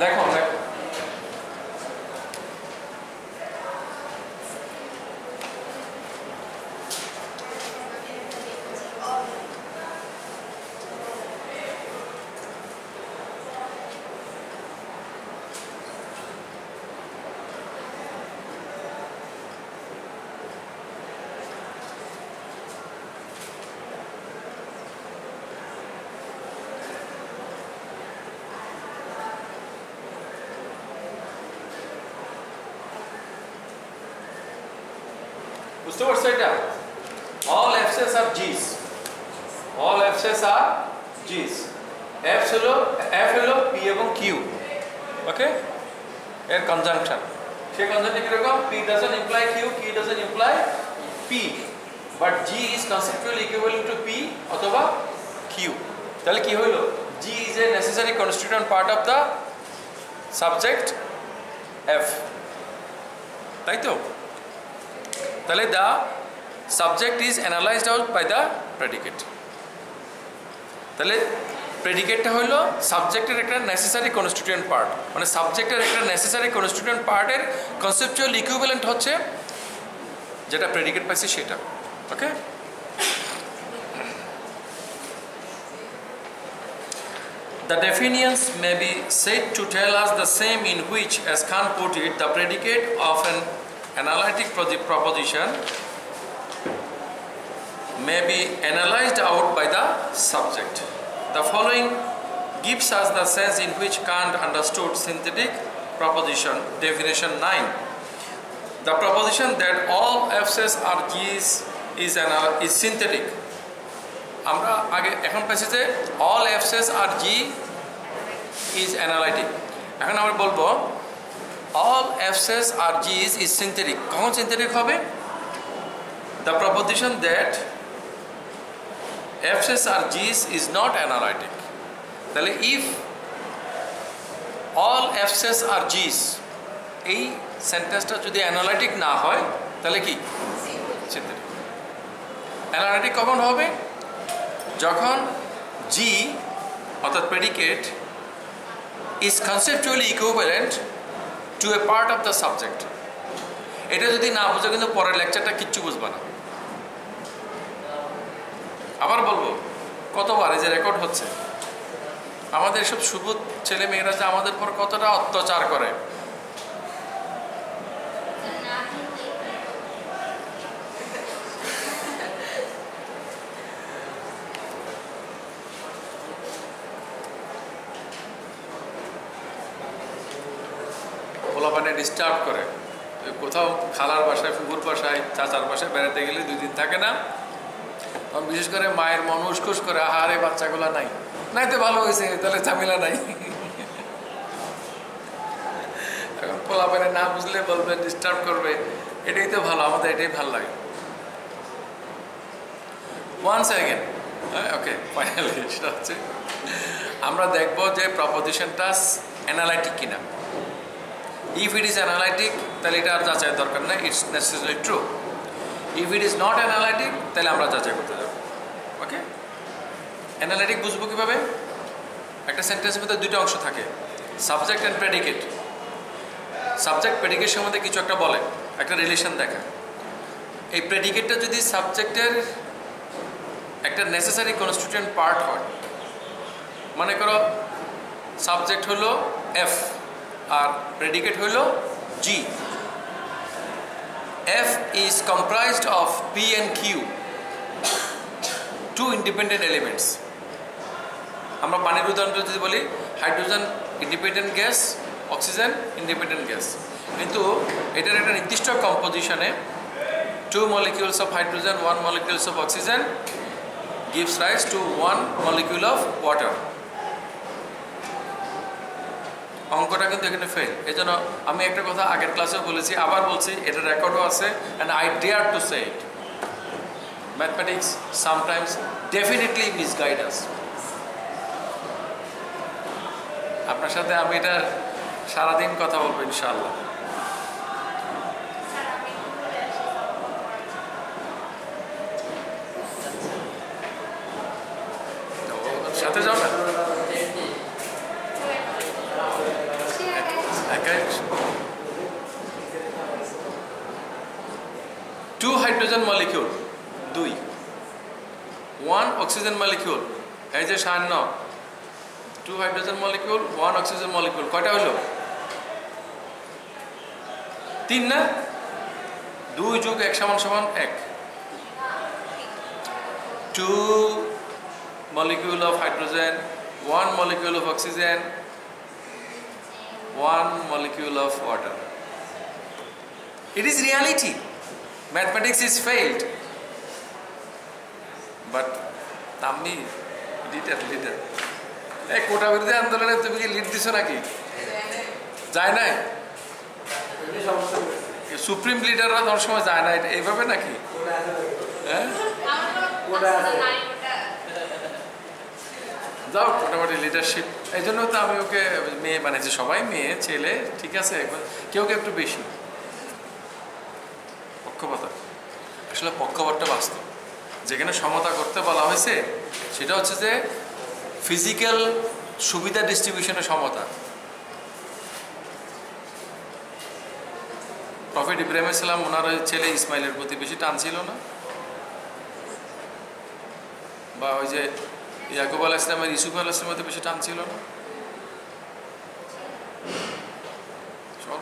লেখো লেখো বুঝতে পারছ এটা all Fs are Gs all Fs are Gs F হলো এফ হলো পি এবং কিউ ওকে এর কনজাংশন সেই কনজাংশন কীরকম P doesn't imply Q Q doesn't imply P but G is conceptually equivalent to P অথবা কিউ তাহলে কি হইল G is a necessary constituent part of the subject F তাই তো তাহলে the subject is analysed out by the predicate তাহলে প্রেডিকেটটা হলো সাবজেক্টের একটা নেসেসারি কনস্টিটিউয়েন্ট পার্ট মানে সাবজেক্টের একটা নেসেসারি কনস্টিটিউয়েন্ট পার্টের কনসেপচুয়াল ইকুইভ্যালেন্ট হচ্ছে যেটা প্রেডিকেট পাইছে সেটা okay The definitions may be said to tell us the same in which, as Khan put it, the predicate of an analytic proposition may be analyzed out by the subject. The following gives us the sense in which Kant understood synthetic proposition, definition 9. The proposition that all f's are g's is, an, is synthetic. আমরা বলব all Fs are G is is synthetic কখন সিনথেটিক হবে the proposition that Fs are Gs is not analytic তাহলে if all Fs are Gs এই সেন্টেন্সটা যদি অ্যানালাইটিক না হয়, তাহলে কি? অ্যানালাইটিক কখন হবে? যখন জি অর্থাৎ predicate is conceptually equivalent to a part of the subject এটা যদি না বুঝো, কিন্তু পরের লেকচারটা কিচ্ছু বুঝবে না। আবার বলব, কতবার এই যে রেকর্ড হচ্ছে? আমাদের এসব সুবুধ ছেলে মেয়েরা যে আমাদের পর কতটা অত্যাচার করে। ডিস্টার্ব করে। কোথাও খালার বাসায় ফুকুর বাসায়, চাচার বাসায় বেড়াতে গেলে দুই দিন থাকে না। তখন বিশেষ করে মায়ের মন উসখুস করে, আহারে, বাচ্চাগুলো নাই। নাই তো ভালো হয়েছে তাহলে ঝামেলা নাই। এখন পোলাপানে না বুঝলে বলবে ডিস্টার্ব করবে। এটাই তো ভালো, আমাদের এটাই ভালো লাগে। ওয়ান সেকেন্ড ওকে ফাইনালি সেটা হচ্ছে, আমরা দেখব যে প্রপোজিশনটা অ্যানালাইটিক কিনা। ইফ ইট ইজ অ্যানালাইটিক তাহলে এটা আর যাচাইয়ের দরকার নেই it's necessary true if it is not analytic তাহলে আমরা যাচাই করতে যাব। ওকে অ্যানালাইটিক বুঝব কীভাবে? একটা সেন্টেন্সের মধ্যে দুইটা অংশ থাকে। Subject and predicate subject predicate সম্বন্ধে কিছু একটা বলে, একটা রিলেশন দেখা। এই প্রেডিকেটটা যদি সাবজেক্টের একটা নেসেসারি কনস্টিটিউয়েন্ট পার্ট হয়, মনে করো সাবজেক্ট হলো এফ আর প্রেডিকেট হলো G F is comprised of P and Q two independent elements আমরা পানির উদাহরণ যদি বলি hydrogen independent gas oxygen independent gas কিন্তু এটার একটা নির্দিষ্ট কম্পোজিশনে two molecules of hydrogen one molecules of oxygen gives rise to one molecule of water. অঙ্কটা কিন্তু এখানে ফেল এই জন্য আমি একটা কথা আগের ক্লাসেও বলেছি, আবার বলছি, এটা রেকর্ডও আছে and I dare to say it mathematics sometimes definitely misguide us আপনার সাথে আমি এটা সারাদিন কথা বলব, ইনশাআল্লাহ। সাথে যাও না? টু হাইড্রোজেন মলিকিউল দুই। ওয়ান অক্সিজেন মলিকিউল এই যে সান্ন two hydrogen molecule one oxygen molecule কয়টা হলো তিন না? দুই যুগ এক সমান সমান এক। Two molecule of hydrogen, one molecule of oxygen, one molecule of water. It is reality. Mathematics is failed but তাম্মি leader leader এই কোটা বিরোধী আন্দোলনে তুমি কি লিড দিছো নাকি? যায় নাই? সুপ্রিম লিডাররা অনেক সময় যায় না এইভাবে নাকি? হ্যাঁ? যাও, মোটামুটি লিডারশিপ এই জন্য তো আমি ওকে, মেয়ে মানে যে সবাই মেয়ে, ছেলে, ঠিক আছে কেউ কেউ একটু বেশি। পক্ষপাত। আসলে পক্ষপাতটা বাস্তব। যেখানে সমতা করতে বলা হয়েছে, সেটা হচ্ছে যে ফিজিক্যাল সুবিধা ডিস্ট্রিবিউশনের সমতা। প্রফেট ইব্রাহিম ইসলাম ওনার ছেলে ইসমাইলের প্রতি বেশি টান ছিল না? বা ওই যে ইয়াকুব আলাহ ইসলামের ইসুফ আলাহ ইসলামের বেশি টান ছিল না?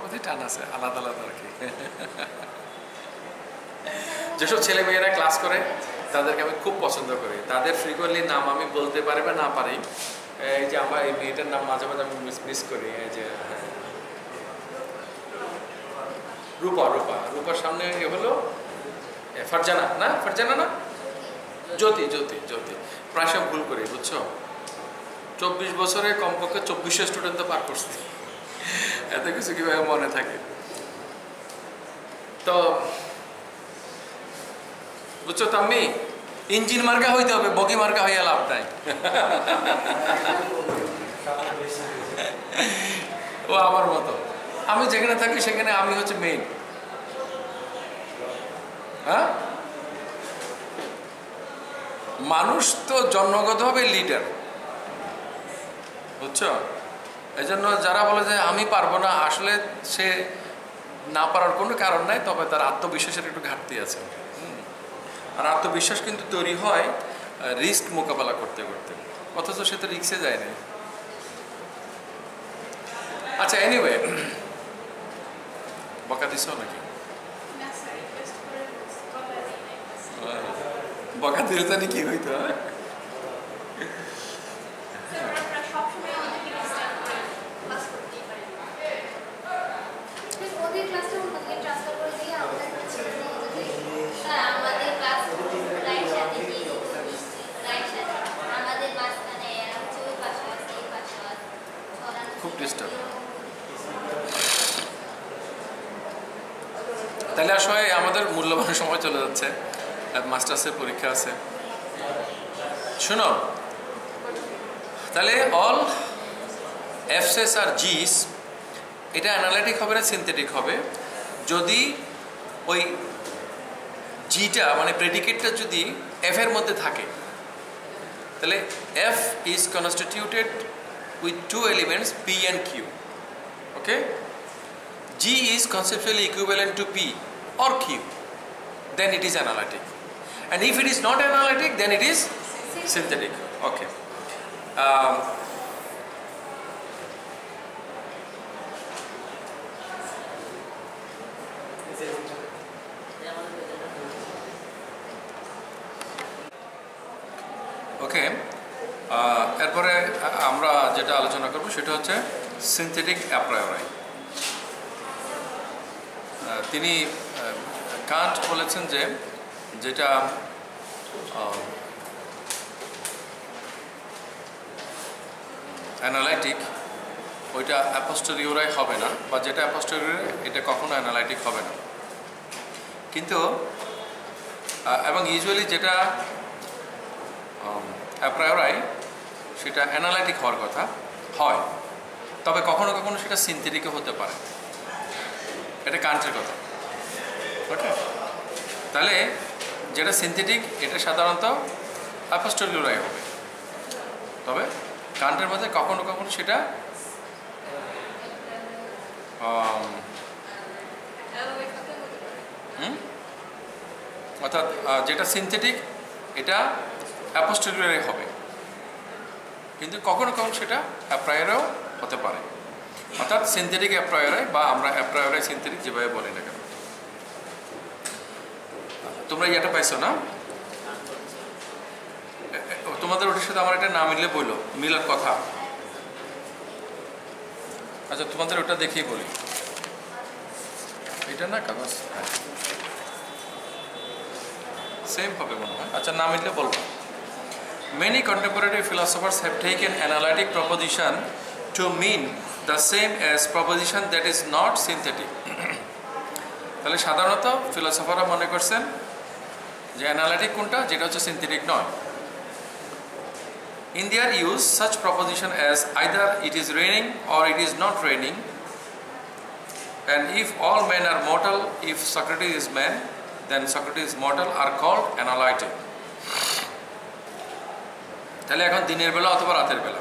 প্রতি টান আছে, আলাদা আলাদা আর কি। যেসব ছেলে মেয়েরা ক্লাস করে তাদেরকে আমি খুব পছন্দ করি। তাদের ফ্রিকোয়েন্টলি নাম আমি বলতে পারি বা না পারি, এই যে আমার এই মেয়েটার নাম মাঝে মাঝে আমি মিস মিস করি, এই যে। রূপা রূপা, রূপার সামনে এ হলো ফারজানা, না? ফারজানা না? জ্যোতি জ্যোতি জ্যোতি। প্রায় সব ভুল করি, বুঝছ? চব্বিশ বছরে কমপক্ষে চব্বিশশো স্টুডেন্ট তো পার করছি। এত কিছু কীভাবে মনে থাকে? তো বুঝছ তাম্মি? ইঞ্জিন মার্কা হইতে হবে, বগি মার্কা হইয়া লাভ নাই। ও আমার মতো। আমি যেখানে থাকি সেখানে আমি হচ্ছে মেইন হ্যাঁ? মানুষ তো জন্মগতভাবে লিডার বুঝছ? এই জন্য যারা বলে যে আমি পারব না, আসলে সে না পারার কোনো কারণ নাই, তবে তার আত্মবিশ্বাসের একটু ঘাটতি আছে। আর আত্মবিশ্বাস কিন্তু তৈরি হয় রিস্ক মোকাবেলা করতে করতে। অথচ সে তো রিক্সে যায় না। আচ্ছা এনিওয়ে বকা দিছ নাকি? বকা দিলে জানি কি হইতো হ্যাঁ? স্যার ওরা সবসময় আমাদেরকে ডিস্টার্ব করে ক্লাস করতেই পারে না ওদের ক্লাসটা অন্যদিকে ট্রান্সফার করে দিয়ে আমাদের ক্লাস ছেড়ে দিয়ে যদি স্যার আমাদের ক্লাস রাইট সাথে দিয়ে দিত রাইট সাথে আমাদের মাঝখানে এরা হচ্ছে ওই পাশে আছে এই পাশে আছে ছড়ানো তাহলে আসলে আমাদের মূল্যবান সময় চলে যাচ্ছে। মাস্টার্সের পরীক্ষা আছে। শুনো, তাহলে অল এফসেস আর জিস এটা অ্যানালাইটিক হবে না সিনথেটিক হবে? যদি ওই জিটা মানে প্রেডিকেটটা যদি এফ এর মধ্যে থাকে, তাহলে F is constituted with two elements P and Q. Okay? G is conceptually equivalent to P or Q. Then it is analytic. And if it is not analytic, then it is synthetic. Okay. Um, আমরা যেটা আলোচনা করব সেটা হচ্ছে সিনথেটিক অ্যাপ্রায়োরাই তিনি কান্ট বলেছেন যে যেটা অ্যানালাইটিক ওইটা অ্যাপোস্টোরিওরাই হবে না, বা যেটা অ্যাপোস্টোরিওরাই এটা কখনো অ্যানালাইটিক হবে না। কিন্তু এবং ইউজুয়ালি যেটা অ্যাপ্রায়োরাই সেটা অ্যানালাইটিক হওয়ার কথা হয়। তবে কখনো কখনো সেটা সিনথেটিকও হতে পারে। এটা কান্ট্রির কথা। ওকে তাহলে যেটা সিনথেটিক এটা সাধারণত অ্যাপোস্টোলিউরাই হবে। তবে কান্টের মধ্যে কখনো কখনো সেটা? অর্থাৎ যেটা সিনথেটিক এটা অ্যাপোস্টোলিউরাই হবে। কিন্তু কখনো কখনো সেটা অ্যাপ্রায়ারেও হতে পারে। অর্থাৎ সিনথেটিক অ্যাপ্রায়ারে বা আমরা অ্যাপ্রায়ারে সিনথেটিক যেভাবে বলি না কেন। তোমরা ইয়েটা পাইছো না? তোমাদের ওটার সাথে আমার এটা না মিললে বলল মিলার কথা। আচ্ছা তোমাদের ওটা দেখেই বলি। এটা না কাগজ? হ্যাঁ। সেম হবে মনে হয়। আচ্ছা না মিললে বলব। Many contemporary philosophers have taken analytic proposition to mean the same as proposition that is not synthetic. তাহলে সাধারণত ফিলোসফাররা মনে করছেন যে অ্যানালাইটিক কোনটা যেটা হচ্ছে সিনথেটিক নয় In their use, such proposition as either it is raining or it is not raining, and if all men are mortal, if Socrates is man, then Socrates is mortal, are called analytic. তাহলে এখন দিনের বেলা অথবা রাতের বেলা?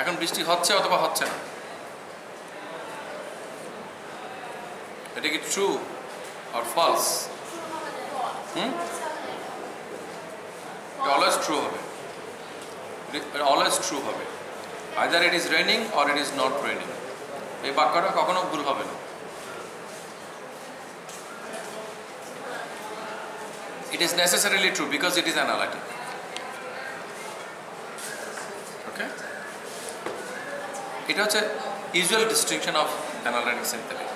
এখন বৃষ্টি হচ্ছে অথবা হচ্ছে না? এটা কি ট্রু আর ফলস হুম? অলওয়েজ ট্রু হবে। অলওয়েজ ট্রু হবে। Either it is raining or it is not raining এই বাক্যটা কখনো ভুল হবে না। It is necessarily true because it is analytic. Okay? এটা হচ্ছে usual distinction of analytic synthetic.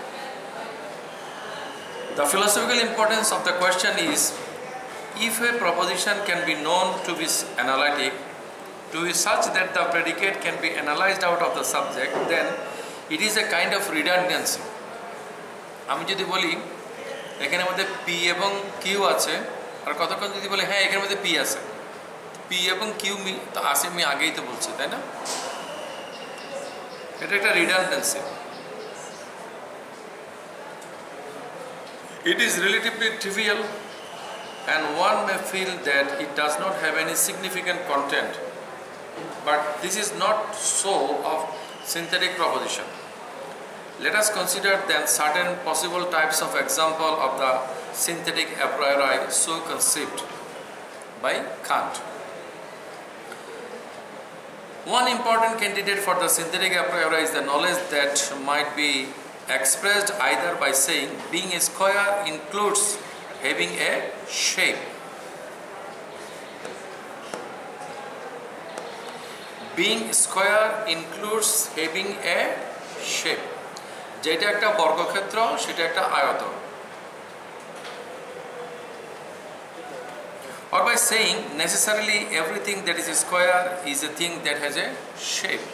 The philosophical importance of the question is if a proposition can be known to be analytic to be such that the predicate can be analyzed out of the subject then it is a kind of redundancy আমি যদি বলি এখানের মধ্যে পি এবং কিউ আছে আর কতক্ষণ যদি বলে হ্যাঁ এখানের মধ্যে পি আছে পি এবং কিউ মি তো আসে আমি আগেই তো বলছি তাই না এটা একটা redundancy It is relatively trivial and one may feel that it does not have any significant content. But this is not so of synthetic proposition. Let us consider then certain possible types of example of the synthetic a priori so conceived by Kant. One important candidate for the synthetic a priori is the knowledge that might be expressed either by saying being a square includes having a shape. Being square includes having a shape. যেটা একটা বর্গক্ষেত্র সেটা একটা আয়তন or by saying necessarily everything that is square is a thing that has a shape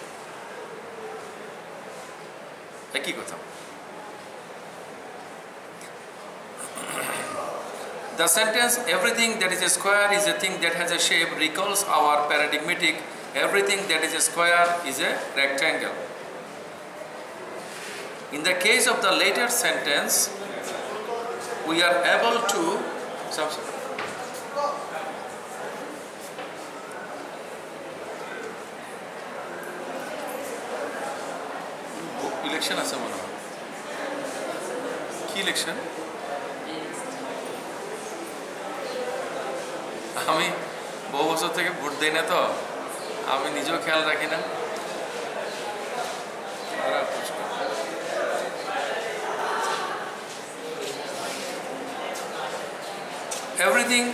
একই কথা The sentence everything that is a square is a thing that has a shape recalls our paradigmatic everything that is a square is a rectangle. In the case of the later sentence, we are able to. election আছে মনে হয়। কি ইলেকশন আমি বহু বছর থেকে ভোট দিই না তো, আমি নিজেও খেয়াল রাখি না। everything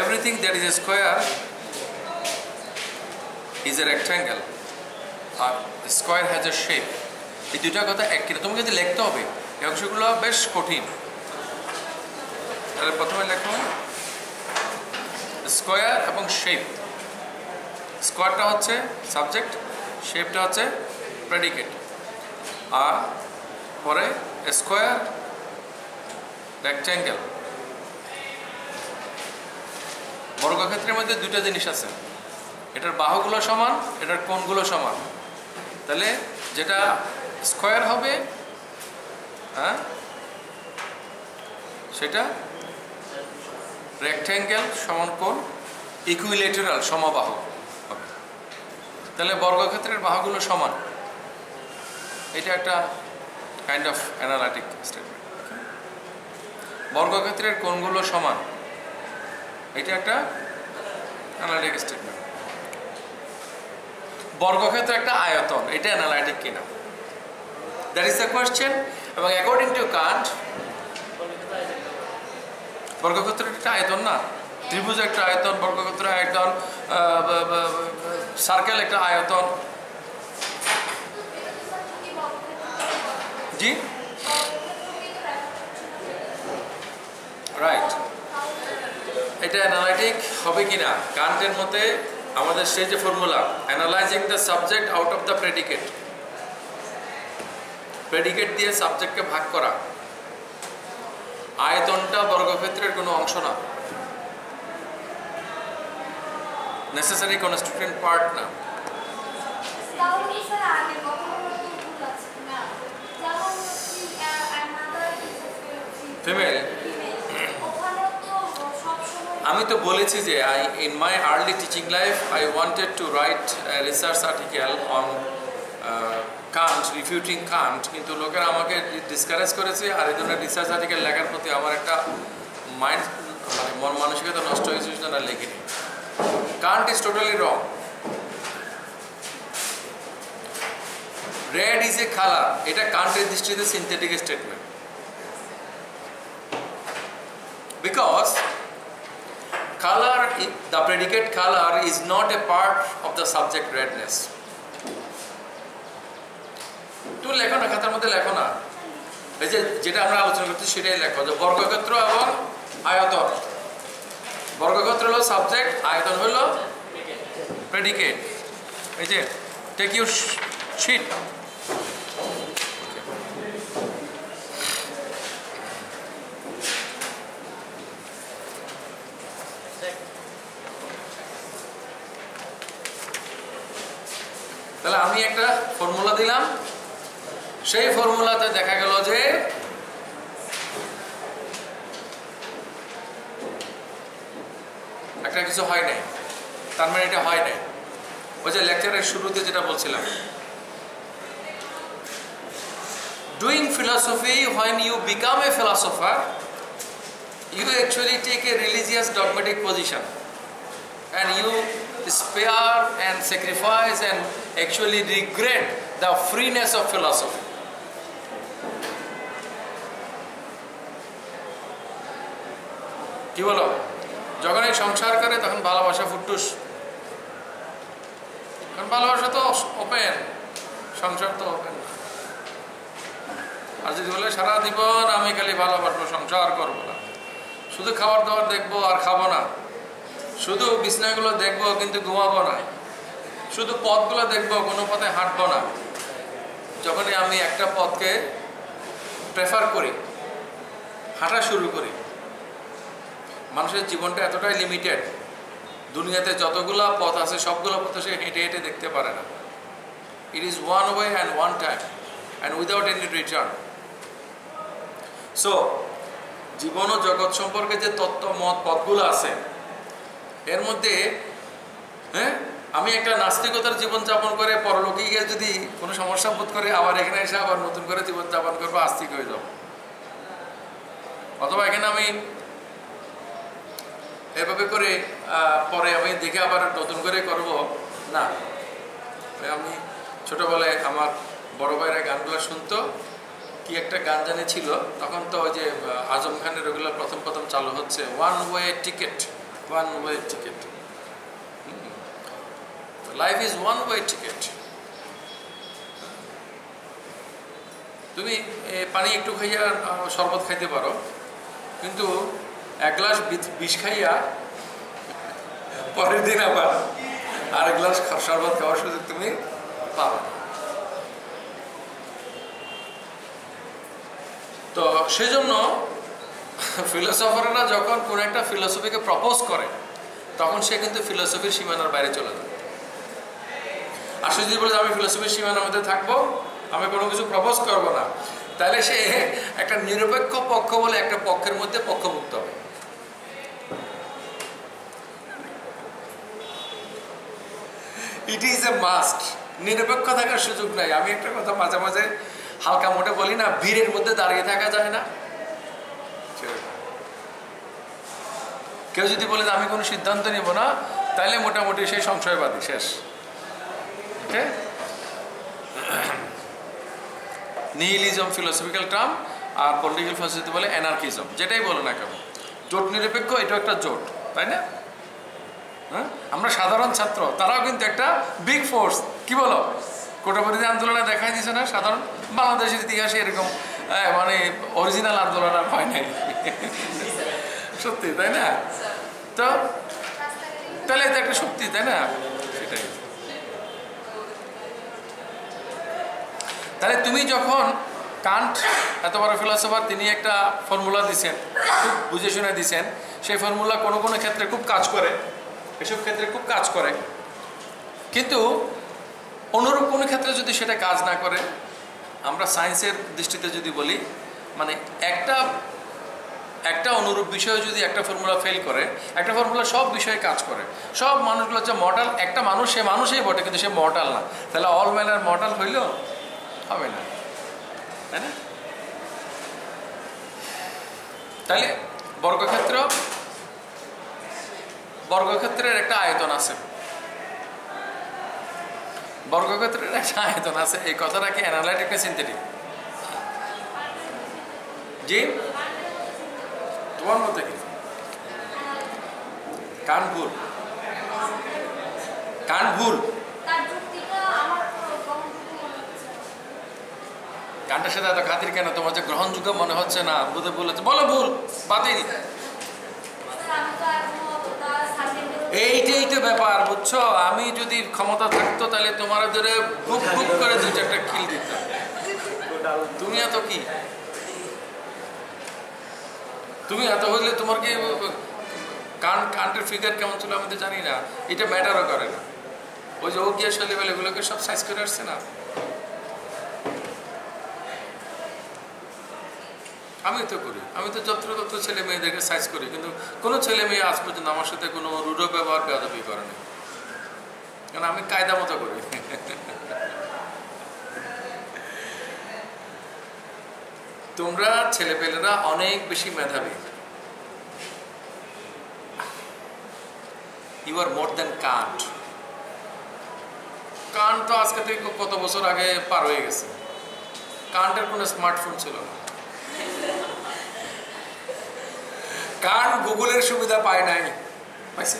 everything that is a square is a rectangle. আর স্কোয়ার হ্যাজ এ শেপ এই দুইটা কথা এক কিনা। তোমাকে যদি লিখতে হবে, এই অংশগুলো বেশ কঠিন। তাহলে প্রথমে লেখো স্কোয়ার এবং শেপ স্কোয়ারটা হচ্ছে সাবজেক্ট শেপটা হচ্ছে প্রেডিকেট আর পরে স্কোয়ার রেক্ট্যাঙ্গেল বর্গক্ষেত্রের মধ্যে দুটো জিনিস আছে। এটার বাহুগুলো সমান, এটার কোণগুলো সমান। তাহলে যেটা স্কোয়ার হবে হ্যাঁ? সেটা রেক্ট্যাঙ্গেল সমান কোণ ইকুইলেটারাল সমবাহু হবে। তাহলে বর্গক্ষেত্রের বাহুগুলো সমান। এটা একটা কাইন্ড অফ অ্যানালাইটিক স্টেটমেন্ট বর্গক্ষেত্রের কোণগুলো সমান। এটা একটা অ্যানালাইটিক স্টেটমেন্ট বর্গক্ষেত্র একটা আয়তন, এটা অ্যানালাইটিক কিনা? দ্যাট ইজ দ্য কোয়েশ্চেন এবং অ্যাকর্ডিং টু কান্ট বর্গক্ষেত্র একটা আয়তন না? ত্রিভুজ একটা আয়তন বর্গক্ষেত্র আয়তন সার্কেল একটা আয়তন। জি? রাইট এটা অ্যানালাইটিক হবে কি না কান্টের মতে আমাদের সেই যে formula analysing the subject out of the predicate predicate দিয়ে সাবজেক্টকে ভাগ করা। আয়তনটা বর্গক্ষেত্রের কোনো অংশ না। নেসেসারি কনস্টিটিউয়েন্ট পার্ট না। তাহলে আমি তো বলেছি যে I in my early teaching life I wanted to write research article on Kant refuting Kant কিন্তু লোকেরা আমাকে ডিসকারেজ করেছে, আর এই ধরনের রিসার্চ আর্টিকেল লেখার প্রতি আমার একটা মাইন্ড মানে মন মানসিকতা নষ্ট হয়েছে আর লিখিনি। Kant is totally wrong red is a colour এটা কান্টের দৃষ্টিতে synthetic statement because color the predicate color is not a part of the subject redness তুমি লেখো না খাতার মধ্যে লেখো না এই যে যেটা আমরা আলোচনা করছি সেটাই লেখো, যে বর্গক্ষেত্র এবং আয়তন। বর্গক্ষেত্র হলো সাবজেক্ট আয়তন হলো প্রেডিকেট এই যে টেক ইউর শিট তাহলে আমি একটা ফর্মুলা দিলাম। সেই ফর্মুলাতে দেখা গেল যে একটা কিছু হয় নাই। তার মানে এটা হয় নাই। ওই যে লেকচারের শুরুতে যেটা বলছিলাম। Doing philosophy when you become a philosopher you actually take a religious dogmatic position and you spare and sacrifice and actually regret the freeness of philosophy. কি বলো? যখন এই সংসার করে, তখন ভালোবাসা ফুটুস। কারণ ভালোবাসা তো ওপেন সংসার তো ওপেন আর যদি বলে, সারা জীবন আমি খালি ভালোবাসবো সংসার করব না। শুধু খাবার দাবার দেখব আর খাব না। শুধু বিছনাগুলো দেখব, কিন্তু ঘুমাবো না। শুধু পথগুলো দেখব, কোনো পথে হাঁটবো না। যখনই আমি একটা পথকে প্রেফার করি, হাঁটা শুরু করি, মানুষের জীবনটা এতটাই লিমিটেড দুনিয়াতে যতগুলো পথ আছে, সবগুলো পথে সে হেঁটে হেঁটে দেখতে পারে না। It is one way and one time and without any return so জীবন ও জগৎ সম্পর্কে যে তত্ত্ব, মত, পথগুলো আছে এর মধ্যে হ্যাঁ আমি একটা নাস্তিকতার জীবনযাপন করে পরলোকে গিয়ে যদি কোনো সমস্যা বোধ করে, আবার এখানে এসে আবার নতুন করে জীবনযাপন করব, আস্তিক হয়ে যাব। অথবা এখানে আমি এভাবে করে পরে আমি দেখে আবার নতুন করে করব। না আমি ছোটোবেলায় আমার বড় ভাইরা গানগুলো শুনতো, কি একটা গান জানে ছিল তখন তো ওই যে আজম খানের ওগুলো প্রথম প্রথম চালু হচ্ছে one way ticket way ticket life is one way ticket তুমি পানি একটু খাইয়া শরবত খাইতে পারো। কিন্তু এক গ্লাস বিষ খাইয়া পরের দিন আবার আর এক গ্লাস শরবত খাওয়ার সুযোগ তুমি পাবে। তো, সেজন্য ফিলোসফাররা যখন কোনো একটা ফিলোসফিকে প্রপোজ করে, তখন সে কিন্তু ফিলোসফির সীমানার বাইরে চলে যায়। সে যদি বলে আমি ফিলোসফির সীমানার মধ্যে থাকব, আমি কোনো কিছু প্রপোজ করব না, তাহলে সে একটা নিরপেক্ষ পক্ষ বলে একটা পক্ষের মধ্যে পক্ষমুক্ত হবে। ইট ইজ এ মাস্ট নিরপেক্ষ থাকার সুযোগ নাই। আমি একটা কথা মাঝে মাঝে হালকা মোটে বলি না, ভিড়ের মধ্যে দাঁড়িয়ে থাকা যায় না। কেউ যদি বলে যে আমি কোনো সিদ্ধান্ত নিব না তাহলে মোটামুটি সেই সংশয়বাদী শেষ। ওকে? নিহিলিজম ফিলোসফিক্যাল টার্ম আর পলিটিক্যাল ফিলোসফি বলে অ্যানার্কিজম যেটাই বলো না কেন। জোট নিরপেক্ষ এটা একটা জোট, তাই না? হ্যাঁ? আমরা সাধারণ ছাত্র, তারাও কিন্তু একটা বিগ ফোর্স কি বলো? কোটাপতি আন্দোলনে দেখাই দিছে না সাধারণ? বাংলাদেশের ইতিহাসে এরকম মানে অরিজিনাল আন্দোলন আর হয় নাই। সত্যি, তাই না? তো তাহলে এটা একটা শক্তি, তাই না? সেটাই। তাহলে তুমি যখন কান্ট, এত বড় ফিলোসফার তিনি একটা ফর্মুলা দিছেন, খুব বুঝে শুনে দিছেন, সেই ফর্মুলা কোনো কোনো ক্ষেত্রে খুব কাজ করে, এসব ক্ষেত্রে খুব কাজ করে। কিন্তু অনুরূপ কোনো ক্ষেত্রে যদি সেটা কাজ না করে, আমরা সায়েন্সের দৃষ্টিতে যদি বলি মানে একটা একটা অনুরূপ বিষয়ে যদি একটা ফর্মুলা ফেল করে, একটা ফর্মুলা সব বিষয়ে কাজ করে। সব মানুষগুলো হচ্ছে মডেল একটা মানুষ সে মানুষই বটে, কিন্তু সে মডেল না। তাহলে অল ম্যানের মডেল হইল? হবে না। তাই না? তাহলে বর্গক্ষেত্র, বর্গক্ষেত্রের একটা আয়তন আছে। বর্গক্ষেত্রের একটা আয়তন আছে। এই কথাটা কি অ্যানালাইটিক না সিনথেটিক জি? তোমার মতে কি? কান ভুল। কান ভুল। তার যুক্তিটা আমার গ্রহণযোগ্য হচ্ছে। না। কানটার সাথে এত খাতির কেন? তোমার যে গ্রহণযোগ্য মনে হচ্ছে না বুধে ভুল হচ্ছে। বলো ভুল বাতিল। এইটাই তো ব্যাপার বুঝছ? আমি যদি ক্ষমতা থাকতো তাহলে তোমার ধরে বুক বুক করে দু চারটা কিল দিতাম। তুমি এত কি? তুমি এত হইলে তোমার কি, কান, কান্টের ফিগার কেমন ছিল আমি তো জানি না। এটা ম্যাটারও করে না। ওই যে ও গিয়ে ছেলেবেলে এগুলোকে সব সাইজ করে আসছে না। আমি তো করি। আমি তো যত্র তত্র ছেলে মেয়েদেরকে সাইজ করি, কিন্তু কোনো ছেলে মেয়ে আজ পর্যন্ত আমার সাথে কোনো রুডো ব্যবহার বেদবি করেনি কারণ আমি কায়দা মতো করি? তোমরা ছেলেপেলেরা অনেক বেশি মেধাবী। You are more than Kant Kant তো আজকে থেকে কত বছর আগে পার হয়ে গেছে। কান্টের কোনো স্মার্টফোন ছিল না। কান গুগলের সুবিধা পায় নাই। পাইছে?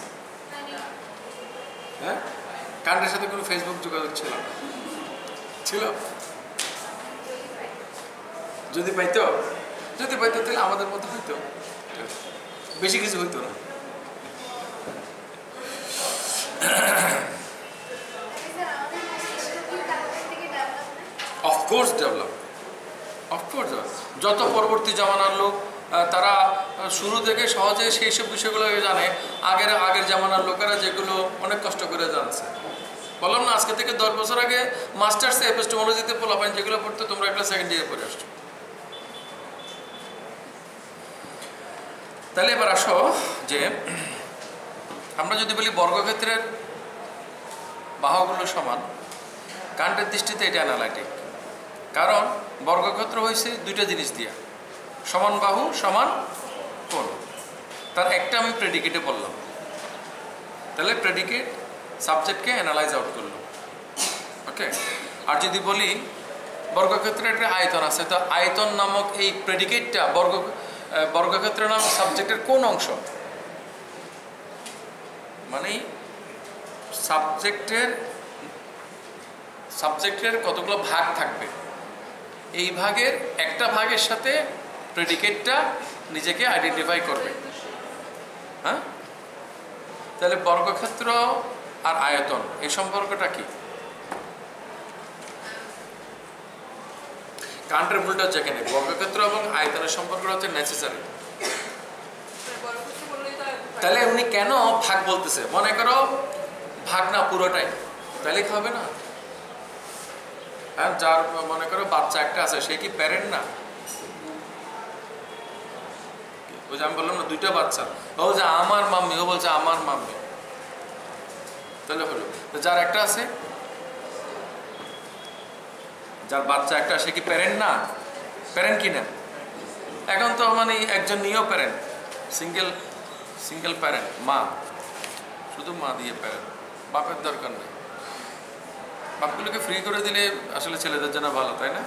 হ্যাঁ? কান্টের সাথে কোনো ফেসবুক যোগাযোগ ছিল ছিল? যদি পাইতো যদি পাইতো, তাহলে আমাদের মতো হইতো। বেশি কিছু হইতো না। অফকোর্স ডেভেলপ অফকোর্স যত পরবর্তী জামানার লোক তারা শুরু থেকে সহজে সেই সব বিষয়গুলো জানে। আগের আগের জামানার লোকেরা যেগুলো অনেক কষ্ট করে জানছে। বললাম না, আজকে থেকে দশ বছর আগে মাস্টার্স এপিস্টোমোলজিতে পোলাপাইন যেগুলো পড়তো, তোমরা একটা সেকেন্ড ইয়ার পড়ে আসছো। তাহলে এবার আসো যে আমরা যদি বলি বর্গক্ষেত্রের বাহুগুলো সমান কান্টের দৃষ্টিতে এটা অ্যানালাইটিক কারণ বর্গক্ষেত্র হয়েছে দুইটা জিনিস দিয়া। সমান বাহু, সমান কোণ। তার একটা আমি প্রেডিকেটে বললাম। তাহলে প্রেডিকেট সাবজেক্টকে অ্যানালাইজ আউট করল ওকে আর যদি বলি বর্গক্ষেত্রে একটা আয়তন আছে, তো আয়তন নামক এই প্রেডিকেটটা বর্গ বর্গক্ষেত্র নামক সাবজেক্টের কোন অংশ? মানে সাবজেক্টের সাবজেক্টের কতগুলো ভাগ থাকবে? এই ভাগের একটা ভাগের সাথে প্রেডিকেটটা নিজেকে আইডেন্টিফাই করবে। হ্যাঁ? তাহলে বর্গক্ষেত্র আর আয়তন এই সম্পর্কটা কি? কান্ট্রের ভুলটা হচ্ছে এখানে। বর্গক্ষেত্র এবং আয়তনের সম্পর্কটা হচ্ছে নেসেসারি তাহলে উনি কেন ভাগ বলতেছে? মনে করো, ভাগ না পুরোটাই। তাহলে হবে না? হ্যাঁ যার মনে করো বাচ্চা একটা আছে, সে কি প্যারেন্ট না? ওই যে আমি বললাম না, দুইটা বাচ্চা। ও যে আমার মাম্মি, ও বলছে আমার মাম্মি। তাহলে হলো। যার একটা আছে যার বাচ্চা একটা, সে কি প্যারেন্ট না? প্যারেন্ট কি না এখন তো মানে একজন নিয়েও প্যারেন্ট সিঙ্গেল সিঙ্গেল প্যারেন্ট মা। শুধু মা দিয়ে প্যারেন্ট বাপের দরকার নেই। বাপগুলোকে ফ্রি করে দিলে আসলে ছেলেদের জন্য ভালো, তাই না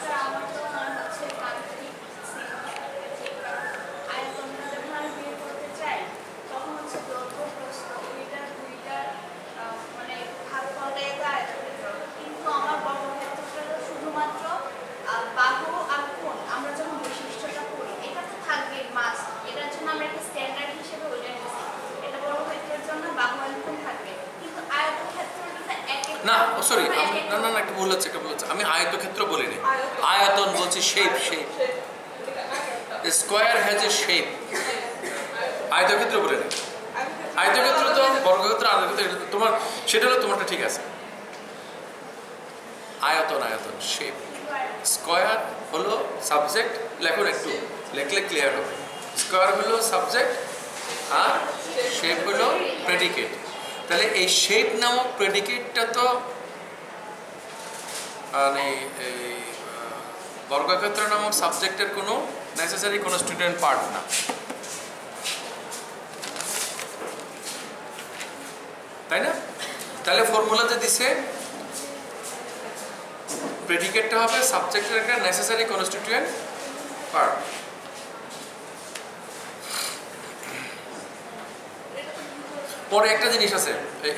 স্যার, আমার তো মনে হচ্ছে কান্ট্রি আয়তনটা যখন আমি বের করতে চাই তখন হচ্ছে দৈর্ঘ্য প্রস্থ ওইটার দুইটার আহ, না সরি না না না একটা ভুল হচ্ছে একটা ভুল হচ্ছে আমি আয়তক্ষেত্র বলিনি বলছি shape shape square has a shape আয়তক্ষেত্র বলিনি আয়তক্ষেত্র তো বর্গক্ষেত্র, আয়তক্ষেত্র তোমার, সেটা হলো তোমারটা ঠিক আছে। আয়তন আয়তন শেপ স্কোয়ার হলো সাবজেক্ট লেখুন একটু। লেখলে ক্লিয়ার হবে। স্কোয়ার হলো সাবজেক্ট আর শেপ হলো প্রেডিকেট তাহলে এই শেপ নামক প্রেডিকেটটা তো মানে বর্গক্ষেত্র নামক সাবজেক্টের কোনো নেসেসারি কোনো স্টুডেন্ট পার্ট না। তাই না? তাহলে ফর্মুলাতে দিছে প্রেডিকেটটা হবে সাবজেক্টের একটা নেসেসারি কনস্টিটিউয়েন্ট পার্ট পরে একটা জিনিস আছে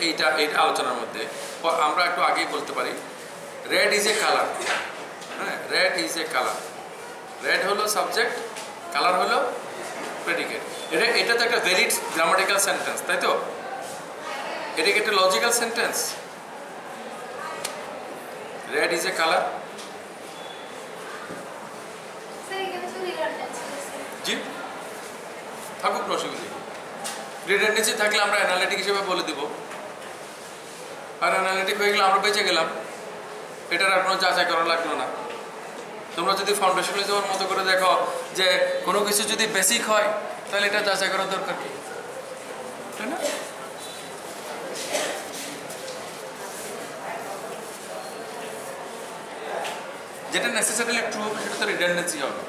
এইটা এইটা আলোচনার মধ্যে। আমরা একটু আগেই বলতে পারি। রেড ইজ এ কালার হ্যাঁ red is a colour red হলো সাবজেক্ট কালার হলো প্রেডিকেট এটা এটা তো একটা ভ্যালিড গ্রামাটিক্যাল সেন্টেন্স তাই তো? এটা কি একটা logical sentence red is a colour জি। থাকুক অসুবিধা রিডেন্ডেন্সি থাকলে আমরা অ্যানালিটিক হিসেবে বলে দিব। আর অ্যানালিটিক হয়ে গেলে আমরা বেঁচে গেলাম। এটার আর কোনো যাচাই করা লাগল না। তোমরা যদি ফাউন্ডেশনালিজমের মতো করে দেখো যে কোনো কিছু যদি বেসিক হয়, তাহলে এটা যাচাই করার দরকার কি? তাই না? যেটা নেসেসারিলি ট্রু হবে, সেটা তো রিডেন্ডেন্সি হবে।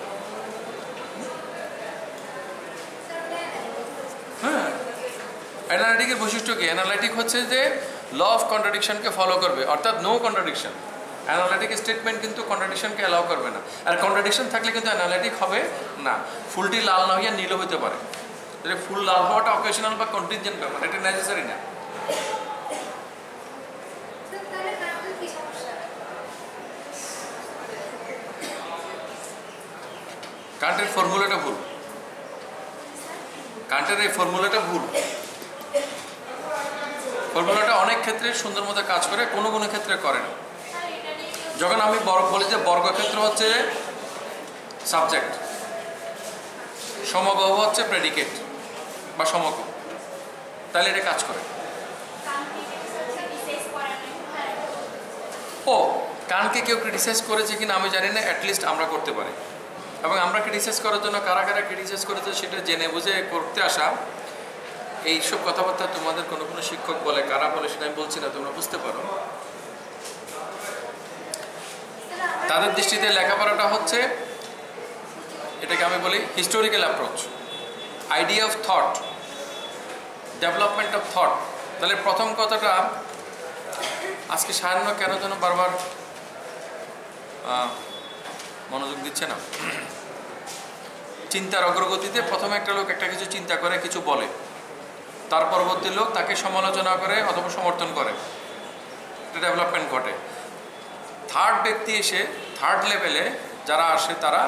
হ্যাঁ। বৈশিষ্ট্য কি? অ্যানালাইটিক হচ্ছে যে ল অফ কন্ট্রাডিকশনকে ফলো করবে, অর্থাৎ নো কন্ট্রাডিকশন অ্যানালাইটিক স্টেটমেন্ট কিন্তু কন্ট্রাডিকশনকে অ্যালাউ করবে না। আর কন্ট্রাডিকশন থাকলে কিন্তু অ্যানালাইটিক হবে না। ফুলটি লাল না হইয়া নীল হতে পারে। তাহলে ফুল লাল হওয়াটা অকেশনাল বা কন্টিনজেন্ট ব্যাপার এটা নেসেসারি না। কান্টের ফর্মুলাটা ভুল। কান্টের এই ফর্মুলাটা ভুল। ফর্মুলাটা অনেক ক্ষেত্রে সুন্দর মতো কাজ করে কোনো কোনো ক্ষেত্রে করে না স্যার এটা নিয়ে কেউ যখন আমি বর্গ বলি যে বর্গক্ষেত্র হচ্ছে সাবজেক্ট সমগহ হচ্ছে প্রেডিকেট বা সমগ তাহলে এটা কাজ করে। ও, কানকে কেউ ক্রিটিসাইজ করেছে কিনা আমি জানি না অ্যাটলিস্ট আমরা করতে পারি। এবং আমরা ক্রিটিসাইজ করার জন্য কারা কারা ক্রিটিসাইজ করেছে সেটা জেনে বুঝে করতে আসা, এইসব কথাবার্তা তোমাদের কোনো কোনো শিক্ষক বলে, কারা বলে সেটা আমি বলছি না, তোমরা বুঝতে পারো। তাদের দৃষ্টিতে লেখাপড়াটা হচ্ছে, এটাকে আমি বলি historical approach idea of thought development of thought তাহলে প্রথম কথাটা, আজকে সায়ান্ন কেন যেন বারবার মনোযোগ দিচ্ছে না? চিন্তার অগ্রগতিতে প্রথমে একটা লোক একটা কিছু চিন্তা করে, কিছু বলে। তার পরবর্তী লোক তাকে সমালোচনা করে অথবা সমর্থন করে। এটা ডেভেলপমেন্ট ঘটে। থার্ড ব্যক্তি এসে থার্ড লেভেলে যারা আসে তারা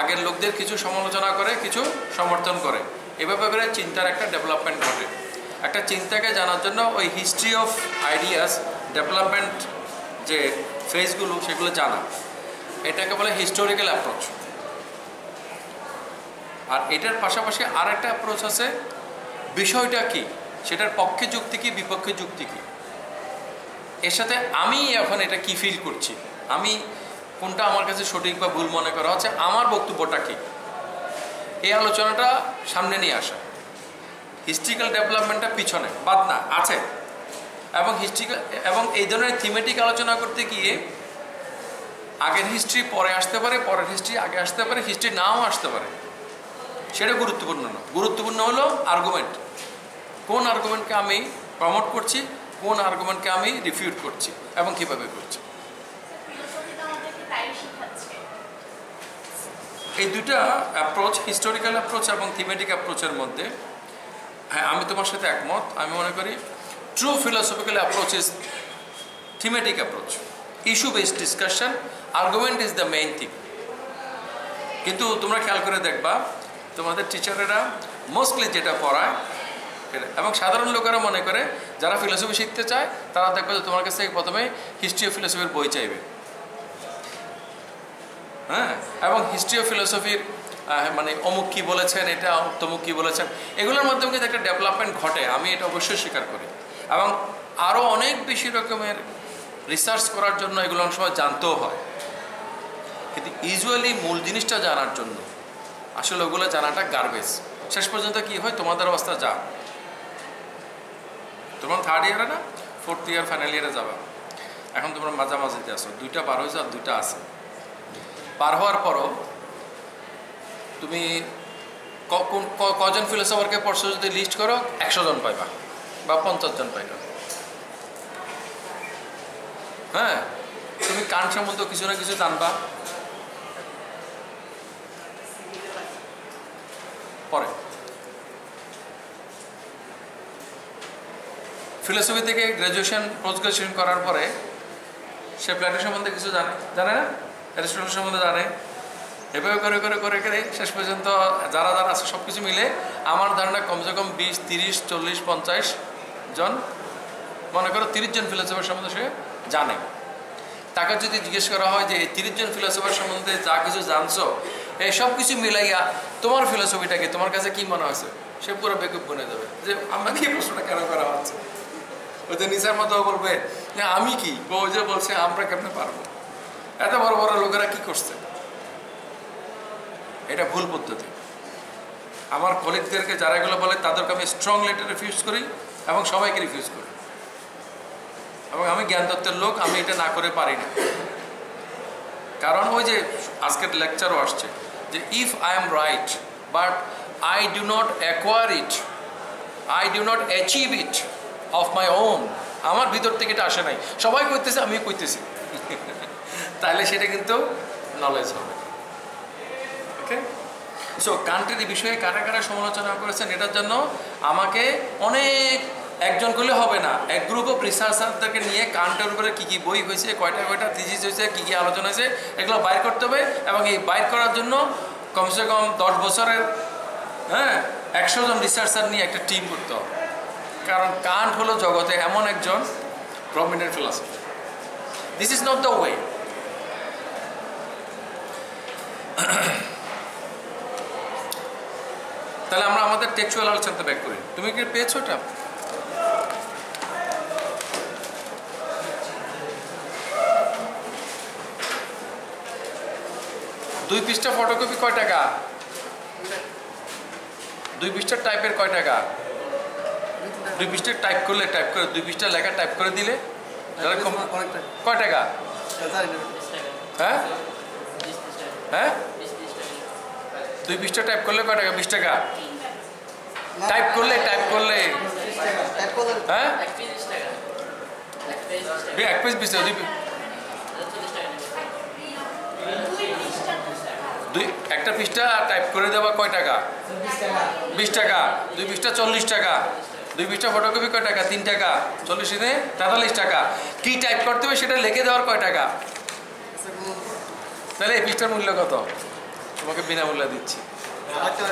আগের লোকদের কিছু সমালোচনা করে, কিছু সমর্থন করে। এভাবে করে চিন্তার একটা ডেভেলপমেন্ট ঘটে। একটা চিন্তাকে জানার জন্য ওই হিস্ট্রি অফ আইডিয়াস ডেভেলপমেন্ট যে ফেজগুলো সেগুলো জানা। এটাকে বলে হিস্টোরিক্যাল অ্যাপ্রোচ আর এটার পাশাপাশি আর একটা অ্যাপ্রোচ আছে, বিষয়টা কি? সেটার পক্ষে যুক্তি কি, বিপক্ষে যুক্তি কি? এর সাথে আমি এখন এটা কি ফিল করছি? আমি কোনটা আমার কাছে সঠিক বা ভুল মনে করা হচ্ছে, আমার বক্তব্যটা কি? এই আলোচনাটা সামনে নিয়ে আসা। হিস্ট্রিক্যাল ডেভেলপমেন্টটা পিছনে, বাদ না, আছে। এবং হিস্ট্রিক্যাল এবং এই ধরনের থিমেটিক আলোচনা করতে গিয়ে আগের হিস্ট্রি পরে আসতে পারে, পরের হিস্ট্রি আগে আসতে পারে হিস্ট্রি নাও আসতে পারে। সেটা গুরুত্বপূর্ণ না। গুরুত্বপূর্ণ হলো আর্গুমেন্ট কোন আর্গুমেন্টকে আমি প্রমোট করছি? কোন আর্গুমেন্টকে আমি রিফিউট করছি এবং কীভাবে করছি? এই দুটা অ্যাপ্রোচ হিস্টোরিক্যাল অ্যাপ্রোচ এবং থিমেটিক অ্যাপ্রোচের মধ্যে হ্যাঁ আমি তোমার সাথে একমত। আমি মনে করি true philosophical approach is thematic approach issue based discussion argument is the main thing কিন্তু তোমরা খেয়াল করে দেখবা, তোমাদের টিচারেরা মোস্টলি যেটা পড়ায়, এবং সাধারণ লোকেরা মনে করে যারা ফিলোসফি শিখতে চায়, তারা দেখবে যে তোমার কাছ থেকে প্রথমে হিস্ট্রি অফ ফিলোসফির বই চাইবে। হ্যাঁ? এবং হিস্ট্রি অফ ফিলোসফির মানে অমুক কী বলেছেন, এটা তমুক কী বলেছেন, এগুলোর মাধ্যমে কিন্তু একটা ডেভেলপমেন্ট ঘটে, আমি এটা অবশ্যই স্বীকার করি। এবং আরও অনেক বেশি রকমের রিসার্চ করার জন্য এগুলো অনেক সময় জানতেও হয়। কিন্তু ইউজুয়ালি মূল জিনিসটা জানার জন্য, আসলে ওগুলো জানাটা গার্বেজ শেষ পর্যন্ত কি হয়? তোমাদের অবস্থা যা। তোমার থার্ড ইয়ারে না ফোর্থ ইয়ার ফাইনাল ইয়ারে যাবা। এখন তোমরা মাঝামাঝিতে আসো দুইটা পার হয়েছে আর দুইটা আছে। পার হওয়ার পরও তুমি কোন- কজন ফিলোসফারকে পড়ছো যদি লিস্ট করো, একশো জন পাইবা বা পঞ্চাশ জন পাইবা। হ্যাঁ তুমি কান সম্বন্ধে কিছু না কিছু জানবা। পরে। ফিলোসফি থেকে গ্র্যাজুয়েশন পোস্ট গ্রাজুয়েশন করার পরে সে প্ল্যাটো সম্বন্ধে কিছু জানে। জানে না? অ্যারিস্টটল সম্বন্ধে জানে। এভাবে করে করে করে করে শেষ পর্যন্ত যারা যারা আছে সব কিছু মিলে আমার ধারণা কমসে কম বিশ, তিরিশ, চল্লিশ, পঞ্চাশ জন, মনে করো তিরিশ জন ফিলোসফার সম্বন্ধে সে জানে। তাকে যদি জিজ্ঞেস করা হয় যে, এই তিরিশ জন ফিলোসফার সম্বন্ধে যা কিছু জানছো, এই সব কিছু মিলাইয়া তোমার ফিলোসফিটাকে তোমার কাছে কি মনে হয়েছে? সে পুরো বেকুব বনে যাবে। যে, আমাকে প্রশ্নটা কেন করা হচ্ছে? ওই যে নিসার মতো বলবে যে আমি কি? ও যে বলছে, আমরা কেমনে পারব? এত বড় বড় লোকেরা কি করছে? এটা ভুল পদ্ধতি। আমার কলিগদেরকে যারা এগুলো বলে, তাদেরকে আমি স্ট্রং লেটার রিফিউজ করি এবং সবাইকে রিফিউজ করি। এবং আমি জ্ঞান দত্তের লোক, আমি এটা না করে পারি না। কারণ ওই যে আজকের লেকচারও আসছে যে if I am right but I do not acquire it I do not achieve it of my own আমার ভিতর থেকে এটা আসে নাই। সবাই করতেছে আমিও করতেছি তাহলে সেটা কিন্তু নলেজ হবে। ওকে সো কান্ট্রির বিষয়ে কারা কারা সমালোচনা করেছেন, এটার জন্য আমাকে অনেক একজন করলে হবে না। এক গ্রুপ অফ রিসার্চারদেরকে নিয়ে কান্টের উপরে কী কী বই হয়েছে, কয়টা কয়টা থিজিস হয়েছে, কী কী আলোচনা হয়েছে, এগুলো বাইর করতে হবে এবং এই বাইর করার জন্য কমসে কম দশ বছরের হ্যাঁ একশো জন রিসার্চার নিয়ে একটা টিম করতে হবে। কারণ কান্ট হলো জগতে এমন একজন prominent philosophy this is not the way তাহলে আমরা আমাদের টেক্সুয়াল আলোচনাতে ব্যাক করি। তুমি কি পেয়েছ এটা? দুই পৃষ্ঠা ফটোকপি কয় টাকা? দুই পৃষ্ঠার টাইপের কয় টাকা? দুই পৃষ্ঠা টাইপ করলে টাইপ করে দুই পৃষ্ঠা লেখা টাইপ করে দিলে কয় টাকা? জানি না। হ্যাঁ? হ্যাঁ? দুই পৃষ্ঠা টাইপ করলে কয় টাকা? বিশ টাকা? টাইপ করলে টাইপ করলে হ্যাঁ? দুই এক পেজ বিশ টাকা। দুই একটা পৃষ্ঠা টাইপ করে দেওয়া কয় টাকা। বিশ টাকা। দুই পৃষ্ঠা চল্লিশ টাকা। দুই পৃষ্ঠা ফটোকপি কয় টাকা? তিন টাকা। চল্লিশ দিনে তেতাল্লিশ টাকা। কি টাইপ করতে হবে সেটা লিখে দেওয়ার কয় টাকা? তাহলে এই পৃষ্ঠার মূল্য কত? তোমাকে বিনামূল্যে দিচ্ছি। আরেকটা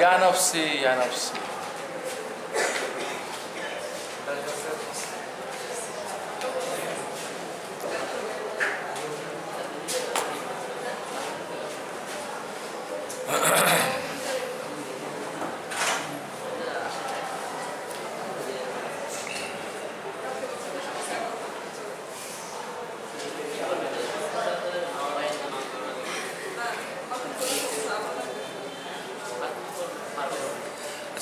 ইয়া নফসি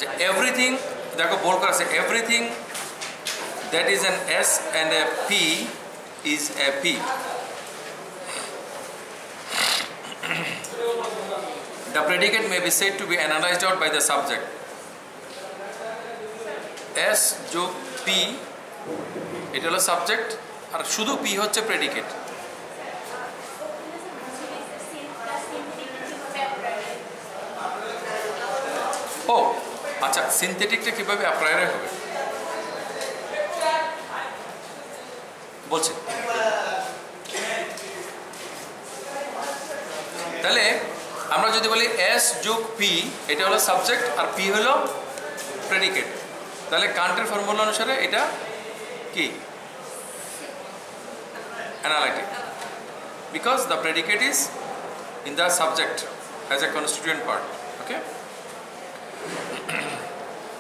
আচ্ছা এভরিথিং দেখো বোল্ড করা আছে everything that is an S and a P is a P The predicate may be said to be analyzed out by the subject. S যোগ P, এটা হলো সাবজেক্ট আর শুধু P হচ্ছে প্রেডিকেট ও আচ্ছা সিনথেটিকটা কীভাবে অ্যাপ্লাই হবে? বলছে। তাহলে আমরা যদি বলি এস যোগ পি এটা হলো সাবজেক্ট আর পি হলো প্রেডিকেট তাহলে কান্টের ফর্মুলা অনুসারে এটা কি? Analytic because the predicate is in the subject as a constituent part, okay?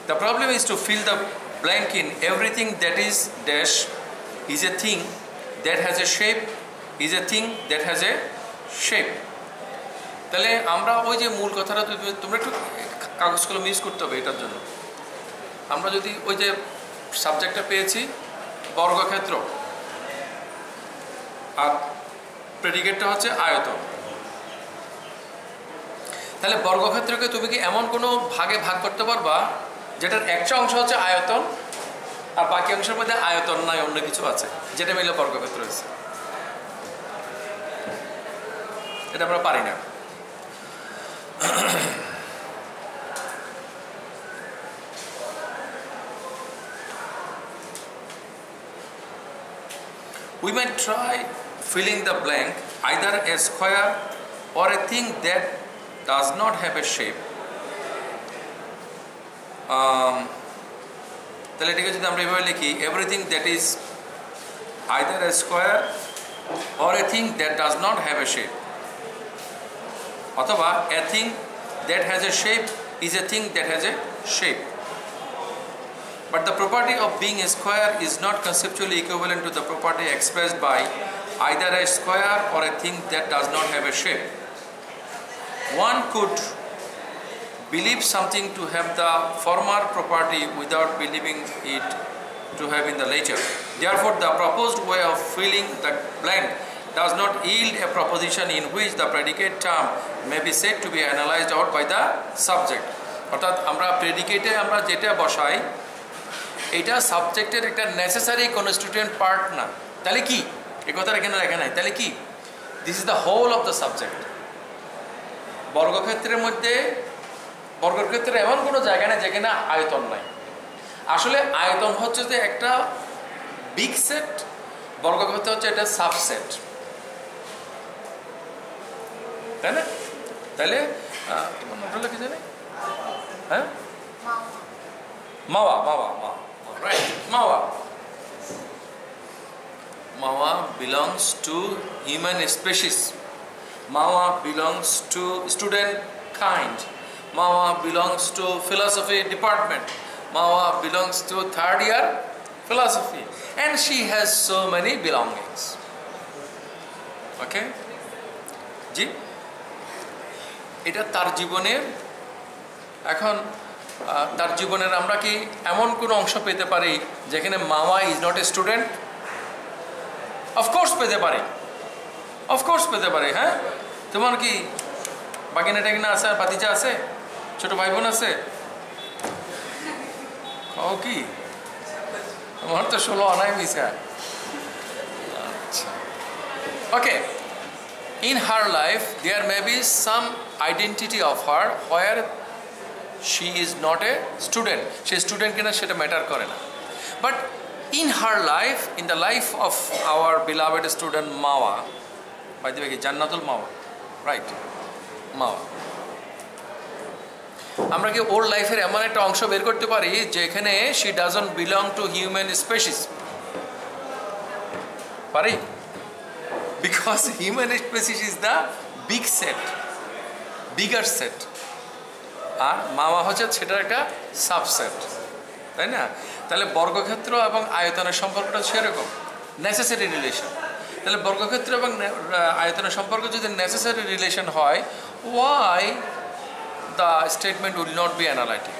The problem is to fill the blank in everything that is dash is a thing that has a shape, is a thing that has a shape. তাহলে আমরা ওই যে মূল কথাটা তুমি- তোমরা একটু কাগজগুলো মিস করতে হবে এটার জন্য। আমরা যদি ওই যে সাবজেক্টটা পেয়েছি, বর্গক্ষেত্র। আর প্রেডিকেটটা হচ্ছে আয়তন। তাহলে বর্গক্ষেত্রকে তুমি কি এমন কোনো ভাগে ভাগ করতে পারবা যেটার একটা অংশ হচ্ছে আয়তন, আর বাকি অংশের মধ্যে আয়তন নাই, অন্য কিছু আছে। যেটা মিলে বর্গক্ষেত্র হয়েছে। এটা আমরা পারি না। We man try filling the blank either a square or a thing that does not have a shape Um, তাহলে এটাকে যদি আমরা এভাবে লিখি everything that is either a square or a thing that does not have a shape অথবা a thing that has a shape is a thing that has a shape But the property of being a square is not conceptually equivalent to the property expressed by either a square or a thing that does not have a shape. One could believe something to have the former property without believing it to have in the later. Therefore, the proposed way of filling the blank does not yield a proposition in which the predicate term may be said to be analyzed out by the subject. অর্থাৎ আমরা প্রেডিকেটে আমরা যেটা বসাই এটা সাবজেক্টের একটা নেসেসারি কনস্টিটিউয়েন্ট পার্ট না তাহলে কি এ কথাটা এখানে লেখা নাই তাহলে কি this is the whole of the subject বর্গক্ষেত্রের মধ্যে বর্গক্ষেত্রে এমন কোনো জায়গা নেই যেখানে আয়তন নাই। আসলে আয়তন হচ্ছে যে একটা বিগ সেট বর্গক্ষেত্র হচ্ছে একটা সাবসেট তাই না? তাহলে হ্যাঁ? মাওয়া মাওয়া মাওয়া, right, Mawa. Mawa belongs to human species Mawa belongs to student kind Mawa belongs to philosophy department. Mawa belongs to third year philosophy. And she has so many belongings. Okay? জি? এটা তার জীবনের, এখন তার জীবনের আমরা কি এমন কোনো অংশ পেতে পারি যেখানে মামা is not a student of course পেতে পারি। অফকোর্স পেতে পারি হ্যাঁ? তোমার কি বাগিনা টাগিনা আছে বাতিজা আছে? ছোট ভাই বোন আছে? ও কি? তোমার তো ষোলো আনাই মিশা আচ্ছা। Okay in her life, there may be some identity of her where she is not a student. সে স্টুডেন্ট কিনা সেটা ম্যাটার করে না। But in her life in the life of our beloved student Mawa by দেবে কি? জান্নাতুল মাওয়া রাইট মাওয়া আমরা কি ওর লাইফের এমন একটা অংশ বের করতে পারি যেখানে she doesn't belong to human species পারি? Because human species is the big set bigger set আর মামা হচ্ছে সেটার একটা সাবসেট তাই না? তাহলে বর্গক্ষেত্র এবং আয়তনের সম্পর্কটা সেরকম নেসেসারি রিলেশন তাহলে বর্গক্ষেত্র এবং আয়তনের সম্পর্ক যদি নেসেসারি রিলেশন হয় why the statement will not be analytic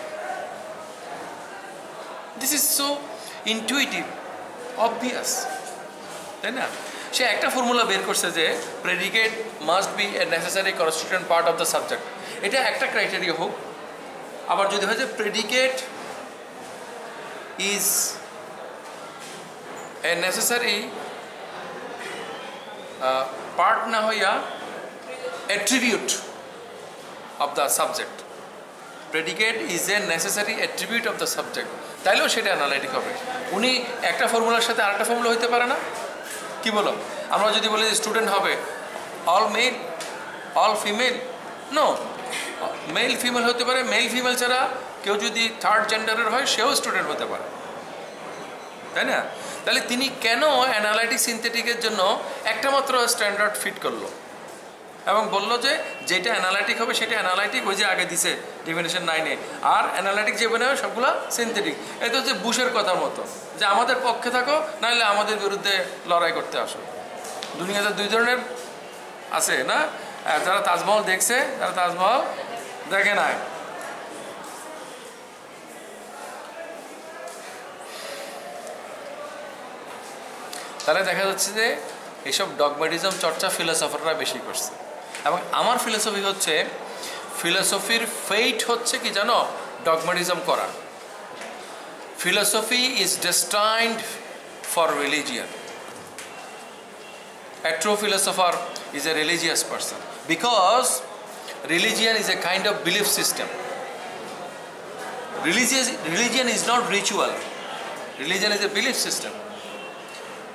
this is so intuitive obvious তাই না? সে একটা ফর্মুলা বের করছে যে predicate must be a necessary constituent part of the subject এটা একটা ক্রাইটেরিয়া হোক। আবার যদি হয় যে predicate is a necessary part না হইয়া attribute of the subject predicate is a necessary attribute of the subject তাইলেও সেটা অ্যানালাইটিক হবে। উনি একটা ফর্মুলার সাথে আরেকটা ফর্মুলা হইতে পারে না? কি বলো? আমরা যদি বলি স্টুডেন্ট হবে all male all female no male female হতে পারে। মেল ফিমেল ছাড়া কেউ যদি থার্ড জেন্ডারের হয়, সেও স্টুডেন্ট হতে পারে। তাই না? তাহলে তিনি কেন অ্যানালাইটিক সিনথেটিকের জন্য একটা মাত্র স্ট্যান্ডার্ড ফিট করল? এবং বলল যে যেটা অ্যানালাইটিক হবে সেটা অ্যানালাইটিক ওই যে আগে দিছে ডিফিনেশন নাইনে আর অ্যানালাইটিক যে বেরোবে সবগুলো সিনথেটিক এটা হচ্ছে বুশের কথার মতো। যে আমাদের পক্ষে থাকো নাহলে আমাদের বিরুদ্ধে লড়াই করতে আসো। দুনিয়াতে দুই ধরনের আছে, না? যারা তাজমহল দেখছে, যারা তাজমহল দেখে নাই। তাহলে দেখা যাচ্ছে যে এইসব ডগমেটিজম চর্চা ফিলোসফাররা বেশি করছে। এবং আমার ফিলোসফি হচ্ছে ফিলোসফির ফেইট হচ্ছে কি জানো ডগমেটিজম করা philosophy is destined for religion A true philosopher is a religious person because religion is a kind of belief system. Religious, religion is not ritual, religion is a belief system,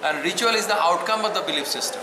and ritual is the outcome of the belief system.